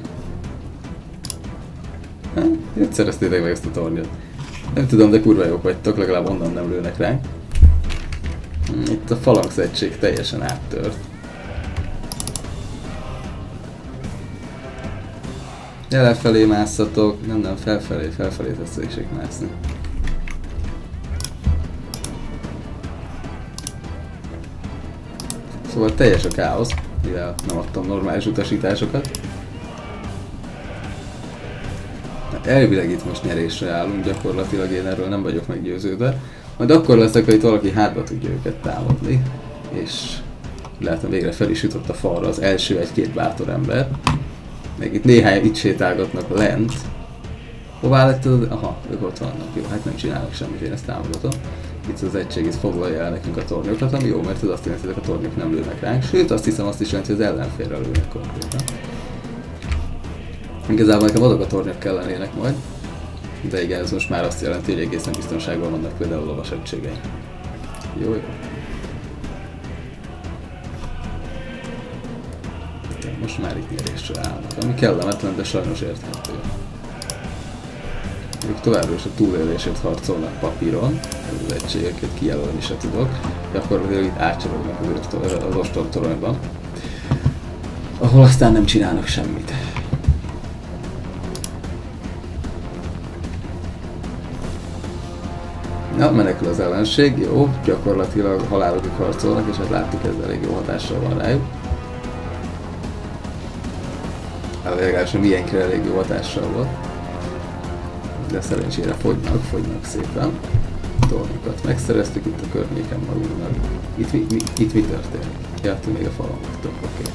Hát, miért szereztétek meg ezt a tornyot? Nem tudom, de kurva jók vagytok, legalább onnan nem lőnek ránk. Itt a falangszegység teljesen áttört. Ja, lefelé másszatok. Nem, nem, felfelé, felfelé tessék mászni. Szóval teljes a káosz, mivel nem adtam normális utasításokat. Elvileg itt most nyerésre állunk, gyakorlatilag én erről nem vagyok meggyőződve. Majd akkor leszek, hogy itt valaki hátba tudja őket támadni, és látom végre fel is jutott a falra az első egy-két bátor ember. Meg itt néhány itt sétálgatnak lent. Hová lett az... Aha, ők ott vannak. Jó, hát nem csinálnak semmit, én ezt támogatom. Itt az egység itt foglalja el nekünk a tornyokat, ami jó, mert ez azt jelenti, hogy ezek a tornyok nem lőnek ránk. Sőt, azt hiszem azt is jelenti, hogy az ellenfélre lőnek konkrétan. Igazából nekem azok a tornyok kellenének majd. De igen, ez most már azt jelenti, hogy egészen biztonságban vannak például a lovas egységei. Jó, jó. Most már itt nyerésre állnak, ami kellemetlen, de sajnos érthető. Ők továbbra is a túlélésért harcolnak papíron, az egységeket kijelölni se tudok, gyakorlatilag itt átcsorognak az, az ostortoronyban, ahol aztán nem csinálnak semmit. Na, menekül az ellenség, jó, gyakorlatilag halálokig harcolnak, és hát láttuk, ez elég jó hatással van rájuk. Legalábbis a milyenkre elég jó hatással volt. De szerencsére fogynak, fogynak szépen. Tornyokat megszereztük itt a környéken magunknak. Itt mi, mi, itt mi történik? Jártunk még a falon vagytok, oké. Okay.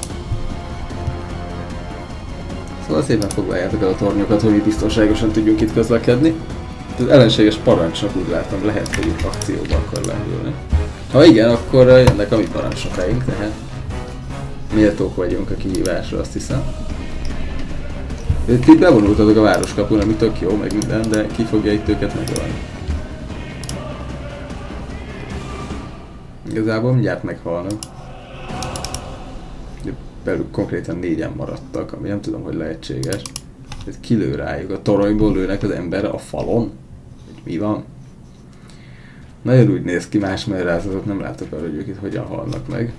Szóval szépen foglaljátok el a tornyokat, hogy biztonságosan tudjunk itt közlekedni az ellenséges parancsnak úgy látom lehet, hogy itt akcióba akar lendülni. Ha igen, akkor jönnek a mi parancsnokaink, tehát méltók vagyunk a kihívásra, azt hiszem. Itt bevonultatok a városkapun, ami tök jó, meg minden, de ki fogja itt őket megölni? Igazából mindjárt meghalnak. Belül konkrétan négyen maradtak, ami nem tudom, hogy lehetséges. Ez kilő rájuk. A toronyból lőnek az emberre a falon mi van. Nagyon úgy néz ki, más magyarázatot nem látok arra, hogy ők itt hogyan halnak meg.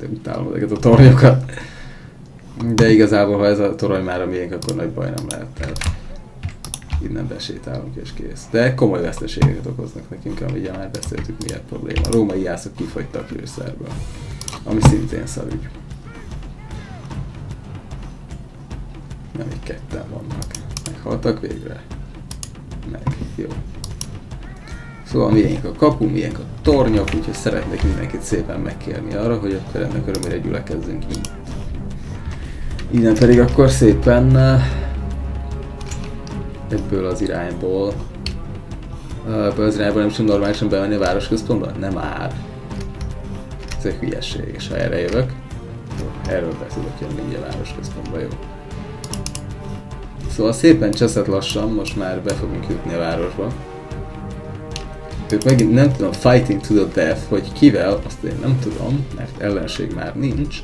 De utálom ezeket a tornyokat. De igazából, ha ez a torony már a miénk, akkor nagy baj nem lehet. Tehát innen besétálunk és kész. De komoly veszteségeket okoznak nekünk, ami ugye már beszéltük miért probléma. A római jászok kifogytak lőszerből, ami szintén szarügy. Nem, még ketten vannak. Meghaltak végre meg. Jó. Szóval miénk a kapu, miénk a tornyok, úgyhogy szeretnék mindenkit szépen megkérni arra, hogy akkor ennek örömére gyülekezzünk így. Innen pedig akkor szépen ebből az irányból ebből az irányból nem tudom normálisan bemenni a városközpontba? Nem már. Ez egy hülyeség, és ha erre jövök, erről be tudok jönni a városközpontba, jó? Szóval szépen cseszett lassan, most már be fogunk jutni a városba. Ők megint nem tudom, fighting to the death, hogy kivel, azt én nem tudom, mert ellenség már nincs.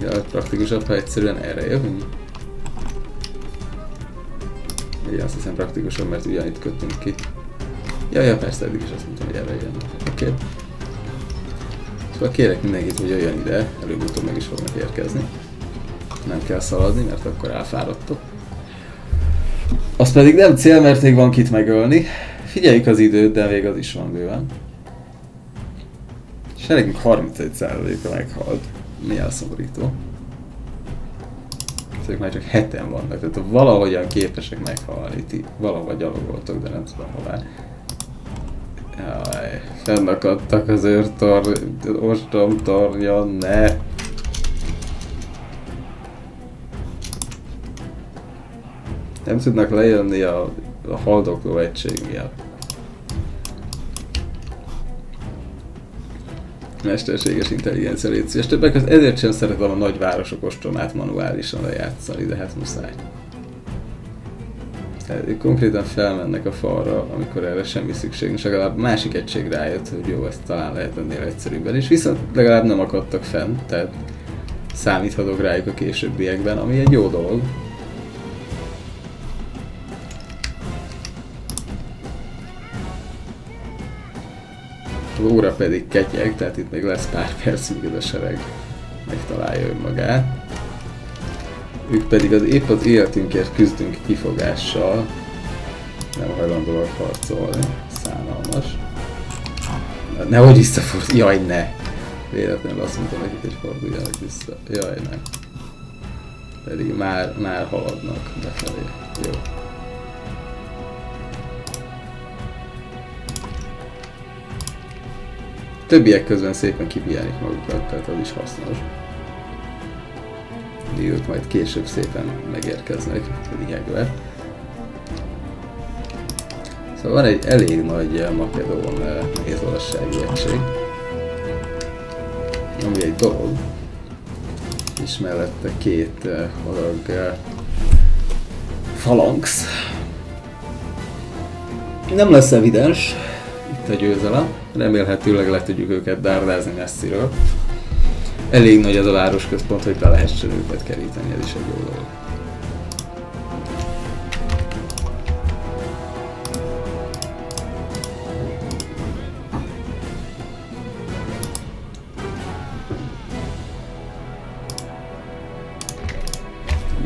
Ja, praktikusabb, ha egyszerűen erre jövünk. Igen, azt hiszem praktikusabb, mert ugyanitt kötünk ki. Ja, ja, persze, eddig is azt mondtam, hogy erre jön. Oké. Okay. Szóval kérek mindenkit, hogy jöjjön ide, előbb-utóbb meg is fognak érkezni nem kell szaladni, mert akkor elfáradtok. Az pedig nem cél, mert még van kit megölni. Figyeljük az időt, de még az is van bőven. Seregünk 31%-a meghalt. Mi elszomorító. Ezek már csak heten vannak, tehát valahogyan képesek meghalni. Ti valahol gyalogoltok, de nem tudom hová. Jaj, fennakadtak az őrtor, ostom tornya, ne! nem tudnak lejönni a, a haldokló egység miatt. Mesterséges intelligencia létszés. Többek között ezért sem szeretem a nagyvárosok ostromát manuálisan lejátszani, de hát muszáj. Tehát konkrétan felmennek a falra, amikor erre semmi szükség, és legalább másik egység rájött, hogy jó, ezt talán lehet ennél egyszerűbben is, viszont legalább nem akadtak fenn, tehát számíthatok rájuk a későbbiekben, ami egy jó dolog. Az óra pedig ketyeg, tehát itt még lesz pár perc, míg ez a sereg megtalálja önmagát. Ők pedig az épp az életünkért küzdünk kifogással, nem hajlandóak harcolni, szánalmas. Nehogy visszafordulj, jaj ne! Véletlenül azt mondtam nekik, hogy forduljanak vissza. Jaj nem. Pedig már, már haladnak befelé. Jó. Többiek közben szépen kipiánik magukat, tehát az is hasznos. Ők majd később szépen megérkeznek lényegbe. Szóval van egy elég nagy eh, makedón eh, nehézolossági egység. Ami egy dolog. És mellette két adag uh, phalanx. Nem lesz evidens a győzelem. Remélhetőleg le tudjuk őket dárdázni messziről. Elég nagy az a városközpont, hogy be lehessen őket keríteni, ez is egy jó dolog.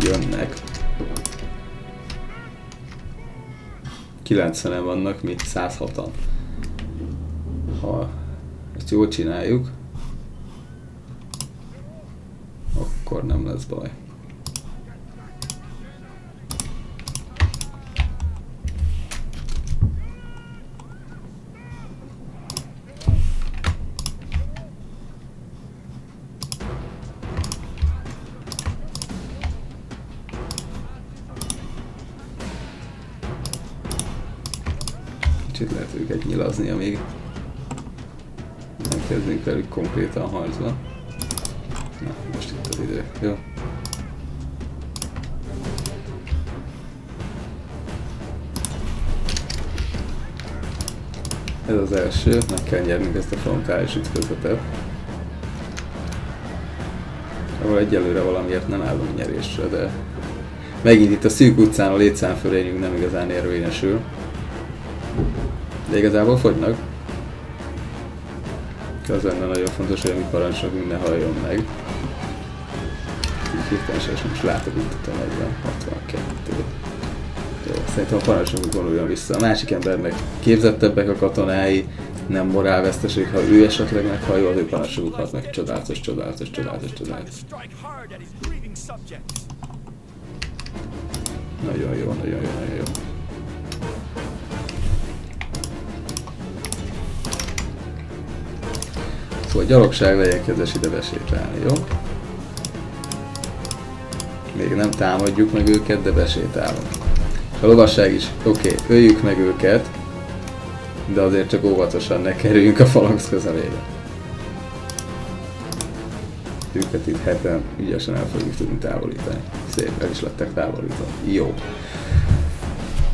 Jönnek. 90-en vannak, mi 106-an. Ezt jól csináljuk, akkor nem lesz baj. Kicsit lehet őket nyilazni, amíg konkrétan harcba. Na, most itt az idő. Jó. Ez az első, meg kell nyernünk ezt a frontális ütközetet. Ahol egyelőre valamiért nem állunk nyerésre, de megint itt a szűk utcán a létszámfölényünk nem igazán érvényesül. De igazából fogynak. Az lenne nagyon fontos, hogy a mi parancsnokunk ne halljon meg. Így hirtelen sem most látok itt a 40, 62. Jó, szerintem a parancsnokunk vonuljon vissza. A másik embernek képzettebbek a katonái, nem morálvesztesek, ha ő esetleg meghallja, az ő parancsnokuk meg. Csodálatos, csodálatos, csodálatos, csodálatos. Nagyon jó, nagyon jó, nagyon jó. Szóval gyalogság legyen kedves ide besétálni, jó? Még nem támadjuk meg őket, de besétálunk. A lovasság is, oké, okay, öljük meg őket, de azért csak óvatosan ne kerüljünk a falanx közelébe. Őket itt heten ügyesen el fogjuk tudni távolítani. Szép, el is lettek távolítva. Jó.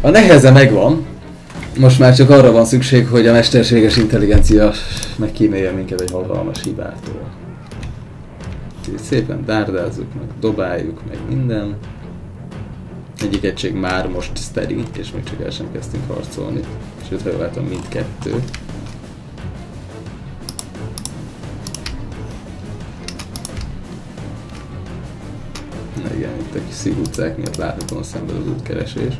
A neheze megvan, most már csak arra van szükség, hogy a mesterséges intelligencia megkímélje minket egy hatalmas hibától. Így szépen dárdázzuk, meg dobáljuk, meg minden. Egyik egység már most steady, és még csak el sem kezdtünk harcolni. Sőt, ha jól látom, mindkettő. Na igen, itt a kis szigutcák miatt láthatóan szenved az útkeresés.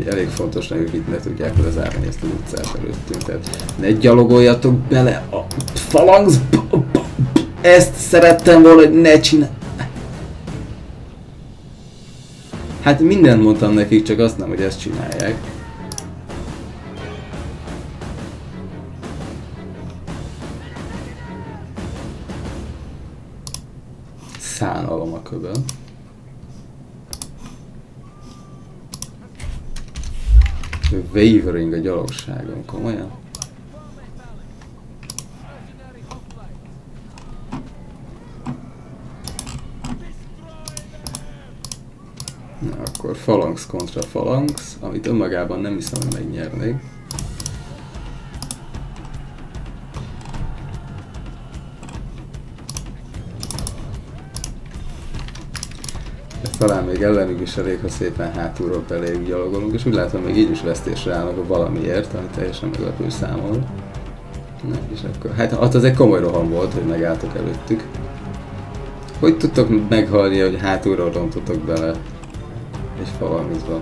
Úgyhogy elég fontos nekünk itt ne tudják lezárni ezt az utcát előttünk. Tehát ne gyalogoljatok bele a falangzba! Ezt szerettem volna, hogy ne csinálj! Hát mindent mondtam nekik, csak azt nem, hogy ezt csinálják. Szánalom a köbön. Wavering a gyalogságon, komolyan? Na akkor phalanx kontra phalanx, amit önmagában nem hiszem, hogy megnyernék. Talán még ellenük is elég, ha szépen hátulról beléjük gyalogolunk, és úgy látom, még így is vesztésre állnak a valamiért, ami teljesen meglepő számomra. Na, és akkor, hát, hát az egy komoly roham volt, hogy megálltok előttük. Hogy tudtok meghalni, hogy hátulról rontotok bele egy falamizba?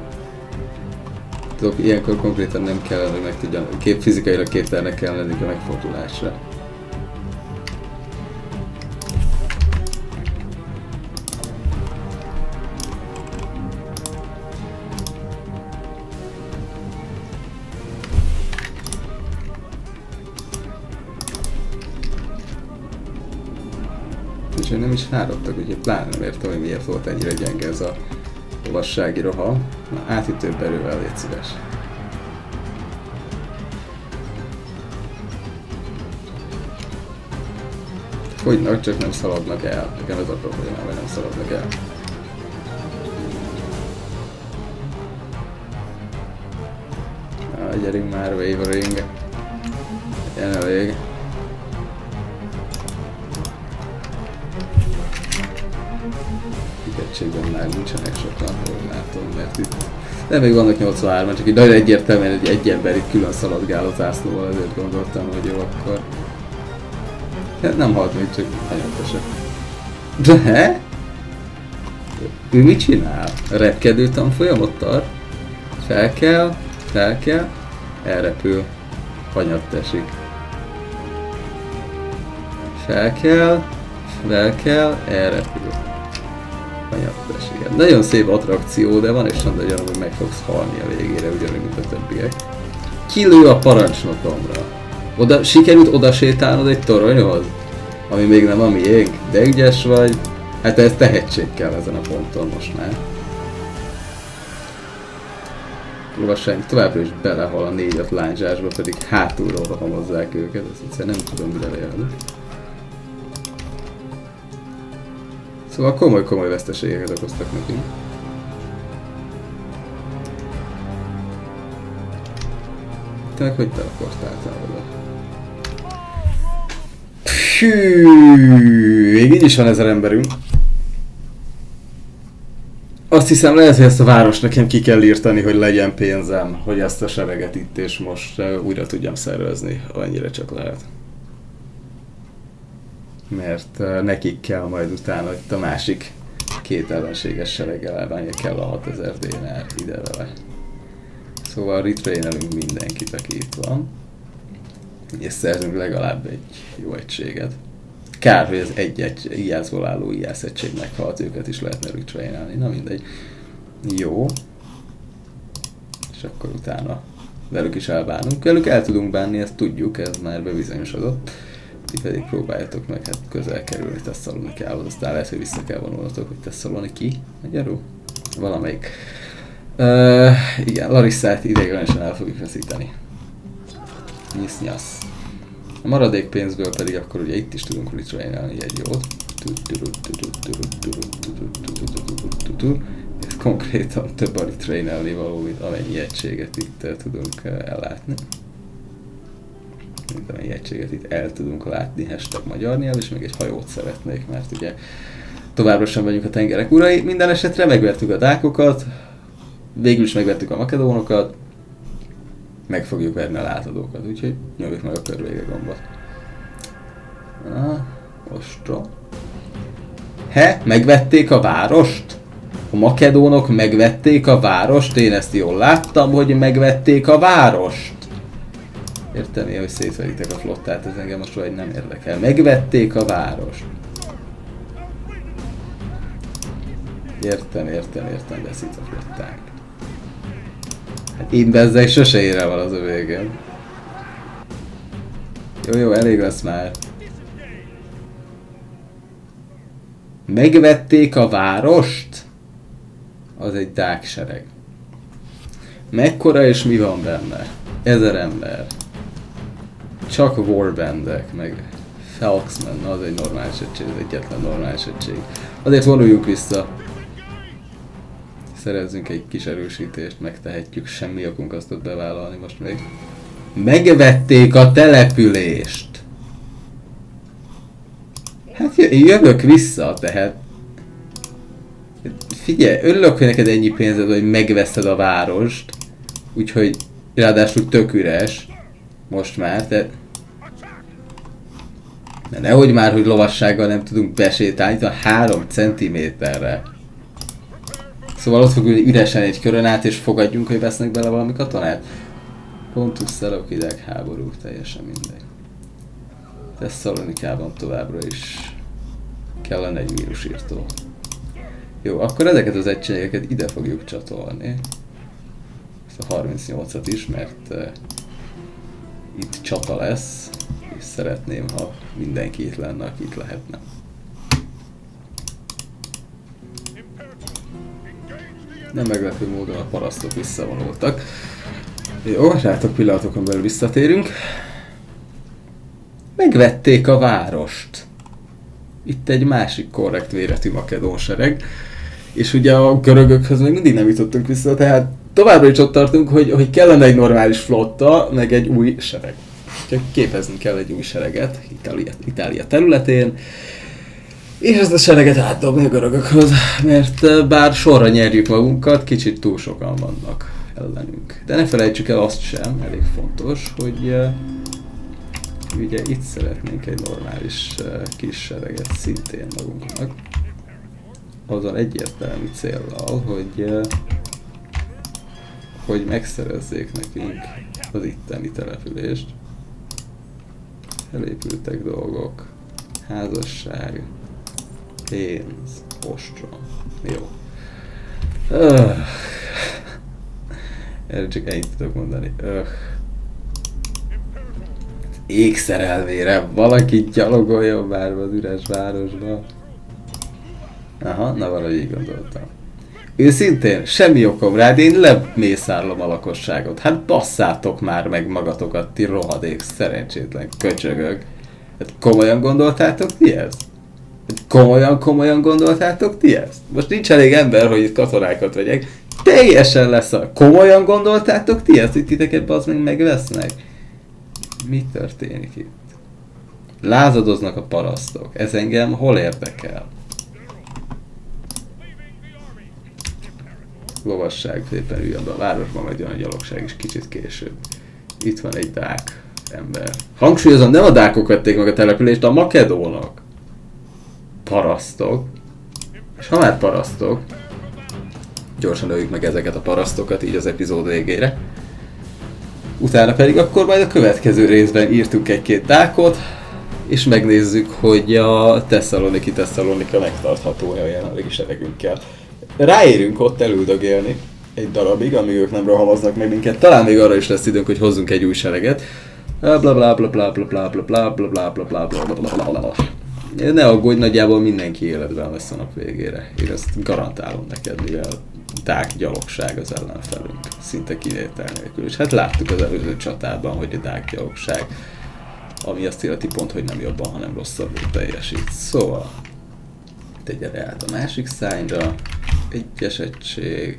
Tudok, ilyenkor konkrétan nem kellene, hogy meg tudjanak, kép, fizikailag képtelnek kell lenni a megfordulásra. Nem is fáradtak, úgyhogy pláne nem értem, hogy miért volt ennyire gyenge ez a lovassági roham. Na, átütőbb erővel légy szíves. Fogynak, csak nem szaladnak el. Nekem ez a problémám, hogy nem szaladnak el. Ah, gyerünk már, wavering. Legyen elég. Kitettségben már nincsenek sokan, hogy látom, mert itt de még vannak 83 csak így nagyon egyértelműen egy, egy ember itt külön szaladgál az ászlóval, ezért gondoltam, hogy jó, akkor... Hát nem halt még, csak nagyon De? Ő mit csinál? Repkedő tanfolyamot tart? Fel kell, fel kell, elrepül, hanyat esik. Fel kell, fel kell, elrepül. Hanyat esik. Nagyon szép attrakció, de van is olyan, hogy meg fogsz halni a végére, ugyanúgy, mint a többiek. Kilő a parancsnokomra. Oda, sikerült oda sétálnod egy toronyhoz? Ami még nem a miénk, de ügyes vagy. Hát ez tehetség kell ezen a ponton most már. Lassan továbbra is belehal a négy-öt lányzsásba, pedig hátulról rohamozzák őket, ezt egyszerűen nem tudom mire élni. Szóval komoly-komoly veszteségeket okoztak nekünk. Te hogy teleportáltál oda? Hű, még így is van ezer emberünk. Azt hiszem lehet, hogy ezt a város nekem ki kell írtani, hogy legyen pénzem, hogy ezt a sereget itt és most újra tudjam szervezni, annyira csak lehet. Mert uh, nekik kell majd utána itt a másik két ellenséges sereggel elbánja kell a 6000 dénár ide vele. Szóval retrainelünk mindenkit, aki itt van. És szerzünk legalább egy jó egységet. Kár, hogy ez egy, egy IAS-ból álló IAS egység meghalt, őket is lehetne retrainálni. Na mindegy. Jó. És akkor utána velük is elbánunk. Velük el tudunk bánni, ezt tudjuk, ez már bebizonyosodott. Ti pedig próbáljátok meg hát közel kerülni Tesszalonikához, aztán lehet, hogy vissza kell vonulnotok, hogy Tesszaloniki, magyarul? Valamelyik. Uh, igen, Larissát ideiglenesen el fogjuk veszíteni. Nyisz nyasz. A maradék pénzből pedig akkor ugye itt is tudunk retrainálni egy jót. Ez konkrétan több a retrainelni való, mint amennyi egységet itt tudunk ellátni. Mint amennyi egységet itt el tudunk látni, hashtag magyar nyelv, és még egy hajót szeretnék, mert ugye továbbra sem vagyunk a tengerek urai. Minden esetre megvertük a dákokat, végül is megvertük a makedónokat, meg fogjuk verni a látadókat, úgyhogy nyomjuk meg a körvége gombot. Na, ostra. He, megvették a várost? A makedónok megvették a várost? Én ezt jól láttam, hogy megvették a várost. Értem én, hogy szétveritek a flottát, ez engem most vagy nem érdekel. Megvették a várost. Értem, értem, értem, veszít a flottánk. Hát én bezzeg sose ér el az a végén. Jó, jó, elég lesz már. Megvették a várost? Az egy dáksereg. Mekkora és mi van benne? Ezer ember. Csak warbandek, meg Falksman, az egy normális egység, az egyetlen normális egység. Azért vonuljuk vissza szerezzünk egy kis erősítést, megtehetjük, semmi okunk azt ott bevállalni most még. Megvették a települést! Hát jövök vissza, tehát... Figyelj, örülök, hogy neked ennyi pénzed, hogy megveszed a várost. Úgyhogy ráadásul tök üres. Most már, tehát... De nehogy már, hogy lovassággal nem tudunk besétálni, a három centiméterre. Szóval ott fog üresen egy körön át, és fogadjunk, hogy vesznek bele valami katonát? Pontus szerok háború, teljesen mindegy. Tesszalonikában továbbra is kellene egy vírusírtó. Jó, akkor ezeket az egységeket ide fogjuk csatolni. Ezt a 38-at is, mert uh, itt csata lesz, és szeretném, ha mindenki itt lenne, aki itt lehetne. Nem meglepő módon a parasztok visszavonultak. Jó, rátok pillanatokon belül visszatérünk. Megvették a várost. Itt egy másik korrekt véretű makedón sereg. És ugye a görögökhöz még mindig nem jutottunk vissza, tehát továbbra is ott tartunk, hogy, hogy kellene egy normális flotta, meg egy új sereg. Csak képezni kell egy új sereget Itália, Itália területén, és ezt a sereget átdobni a görögökhöz, mert bár sorra nyerjük magunkat, kicsit túl sokan vannak ellenünk. De ne felejtsük el azt sem, elég fontos, hogy uh, ugye itt szeretnénk egy normális uh, kis sereget szintén magunknak. Azzal egyértelmű célral, hogy uh, hogy megszerezzék nekünk az itteni települést. Elépültek dolgok, házasság, pénz, ostrom. Jó. Öh. Erre csak ennyit tudok mondani. Öh. Ékszerelvére valaki gyalogoljon már az üres városba. Aha, na valahogy így gondoltam. Őszintén, semmi okom rá, de én lemészárlom a lakosságot. Hát basszátok már meg magatokat, ti rohadék, szerencsétlen köcsögök. Hát komolyan gondoltátok ti ezt? Hát komolyan, komolyan gondoltátok ti ezt? Most nincs elég ember, hogy itt katonákat vegyek. Teljesen lesz a... Komolyan gondoltátok ti ezt, hogy titeket az még megvesznek? Mi történik itt? Lázadoznak a parasztok. Ez engem hol érdekel? Lovasság üljön be a városba, majd jön a gyalogság is kicsit később. Itt van egy dák ember. Hangsúlyozom, nem a dákok vették meg a települést, a makedónok. Parasztok. És ha már parasztok, gyorsan öljük meg ezeket a parasztokat így az epizód végére. Utána pedig akkor majd a következő részben írtunk egy-két dákot, és megnézzük, hogy a Tesszaloniki Tesszalonika megtartható-e a jelenlegi seregünkkel ráérünk ott elüldögélni egy darabig, amíg ők nem rohamoznak meg minket. Talán még arra is lesz időnk, hogy hozzunk egy új sereget. Bla bla bla bla bla bla bla bla bla bla bla bla bla bla bla bla bla ne aggódj, nagyjából mindenki életben lesz a nap végére. Én ezt garantálom neked, mivel dák gyalogság az ellenfelünk. Szinte kivétel nélkül. És hát láttuk az előző csatában, hogy a dák gyalogság, ami azt illeti pont, hogy nem jobban, hanem rosszabbul teljesít. Szóval, tegye át a másik szányra, egyes egység,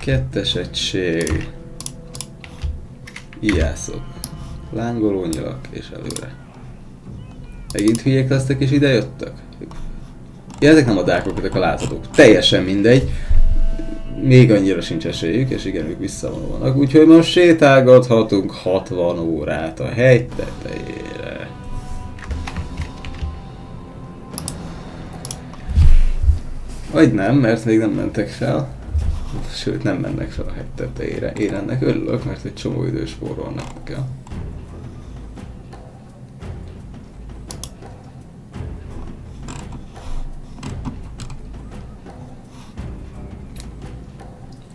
kettes egység, ijászok, lángoló nyilak és előre. Megint hülyék lesztek és ide jöttek? Ja, ezek nem a dákok, ezek a lázadók. Teljesen mindegy. Még annyira sincs esélyük, és igen, ők visszavonulnak. Úgyhogy most sétálgathatunk 60 órát a hegy tetejére. Vagy nem, mert még nem mentek fel. Sőt, nem mennek fel a hegy tetejére. Én ennek örülök, mert egy csomó idős spórolnak kell.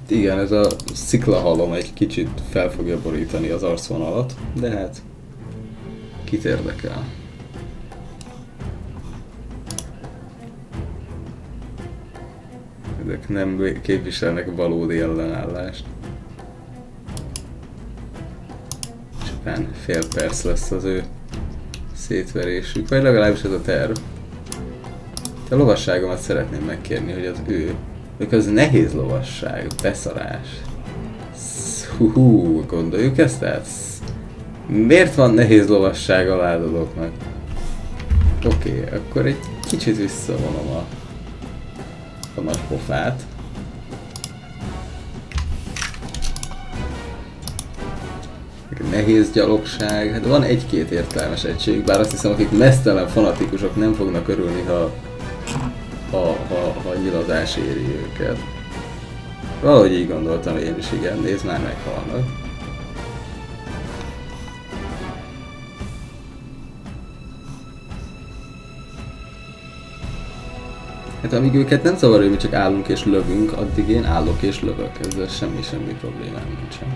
Igen, ez a sziklahalom egy kicsit fel fogja borítani az arcvonalat, de hát kit érdekel. Ezek nem képviselnek valódi ellenállást. Csupán fél perc lesz az ő szétverésük, vagy legalábbis ez a terv. A lovasságomat szeretném megkérni, hogy az ő ők az nehéz lovasság, beszarás. Hú, gondoljuk ezt tehát? Miért van nehéz lovasság a lázadóknak? Oké, okay, akkor egy kicsit visszavonom a, a nagy pofát. Nehéz gyalogság, hát van egy-két értelmes egység, bár azt hiszem, akik mesztelen fanatikusok nem fognak örülni, ha ha, ha, ha nyilazás éri őket. Valahogy így gondoltam én is, igen, nézd már meghalnak. Hát amíg őket nem zavar, hogy mi csak állunk és lövünk, addig én állok és lövök. Ezzel semmi-semmi problémám nincsen.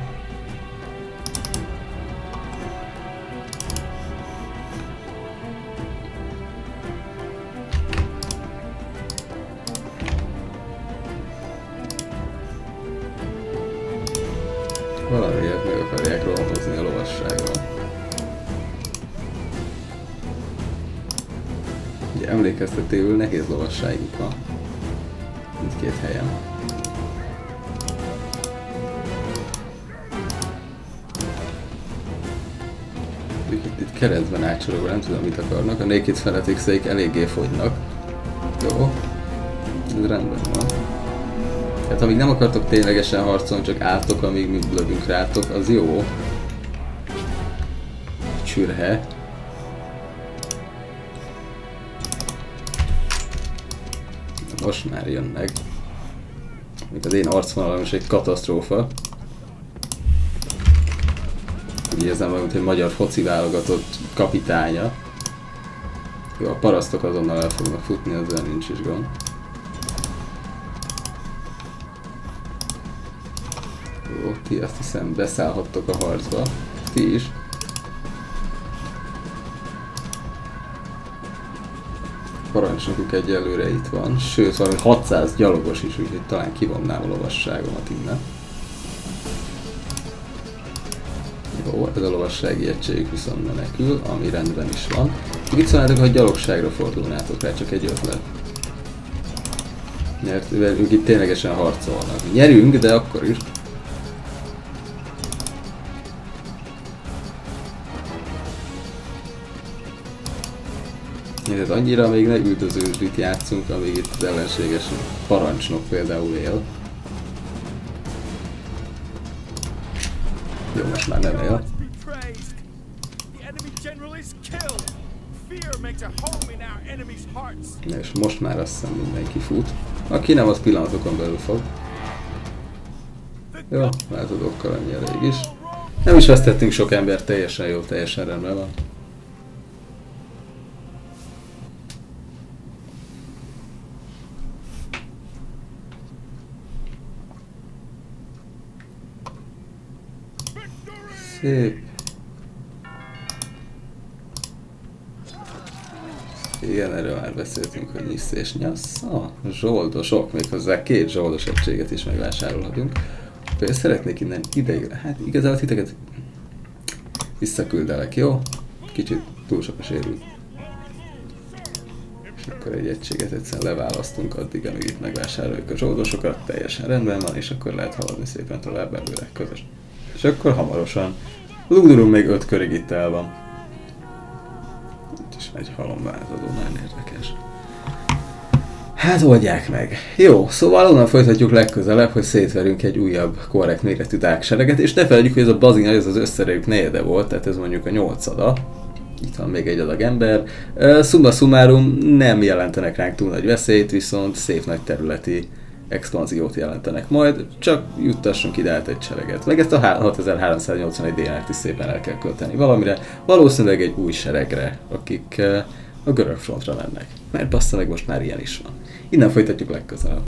Emlékeztetőül nehéz lovasságuk van. Mindkét helyen. Itt, itt keresztben átsorogva, nem tudom mit akarnak. A Naked fanatics eléggé fogynak. Jó. Ez rendben van. Tehát amíg nem akartok ténylegesen harcolni, csak álltok, amíg mi lövünk rátok, az jó. Csürhe. Most már jönnek. Még az én arcvonalam is egy katasztrófa. Úgy érzem magam, mint egy magyar foci válogatott kapitánya. Jó, a parasztok azonnal el fognak futni, ezzel nincs is gond. Jó, ti azt hiszem beszállhattok a harcba. Ti is. Parancsnokuk egyelőre itt van, sőt valami 600 gyalogos is, úgyhogy talán kivonnám a lovasságomat innen. Jó, ez a lovassági egységük viszont menekül, ami rendben is van. Mit szólnátok, ha gyalogságra fordulnátok rá, csak egy ötlet? Mert ők itt ténylegesen harcolnak. Nyerünk, de akkor is. Tehát annyira még ne üldözősdit játszunk, amíg itt az ellenséges parancsnok például él. Jó, most már nem él. Na és most már azt hiszem mindenki fut. Aki nem, az pillanatokon belül fog. Jó, változókkal annyi elég is. Nem is vesztettünk sok ember, teljesen jó, teljesen rendben van. Szép. Igen, erről már beszéltünk, hogy nyisz és nyasz. Ah, zsoldosok, méghozzá két zsoldos egységet is megvásárolhatunk. Akkor szeretnék innen ideig, hát igazából titeket visszaküldelek, jó? Kicsit túl sok a sérült. És akkor egy egységet egyszerűen leválasztunk addig, amíg itt megvásároljuk a zsoldosokat, teljesen rendben van, és akkor lehet haladni szépen tovább előre közös. És akkor hamarosan Lugdurum még öt körig itt el van. Itt is egy halomvázadó, nagyon érdekes. Hát oldják meg. Jó, szóval onnan folytatjuk legközelebb, hogy szétverünk egy újabb korrekt méretű tágsereget, és ne felejtjük, hogy ez a bazina, ez az összerejük negyede volt, tehát ez mondjuk a nyolcada. Itt van még egy adag ember. Uh, summa summarum nem jelentenek ránk túl nagy veszélyt, viszont szép nagy területi expanziót jelentenek majd, csak juttassunk ide át egy sereget. Meg ezt a 6381 DNR-t is szépen el kell költeni valamire, valószínűleg egy új seregre, akik eh, a görög frontra mennek. Mert bassza meg most már ilyen is van. Innen folytatjuk legközelebb.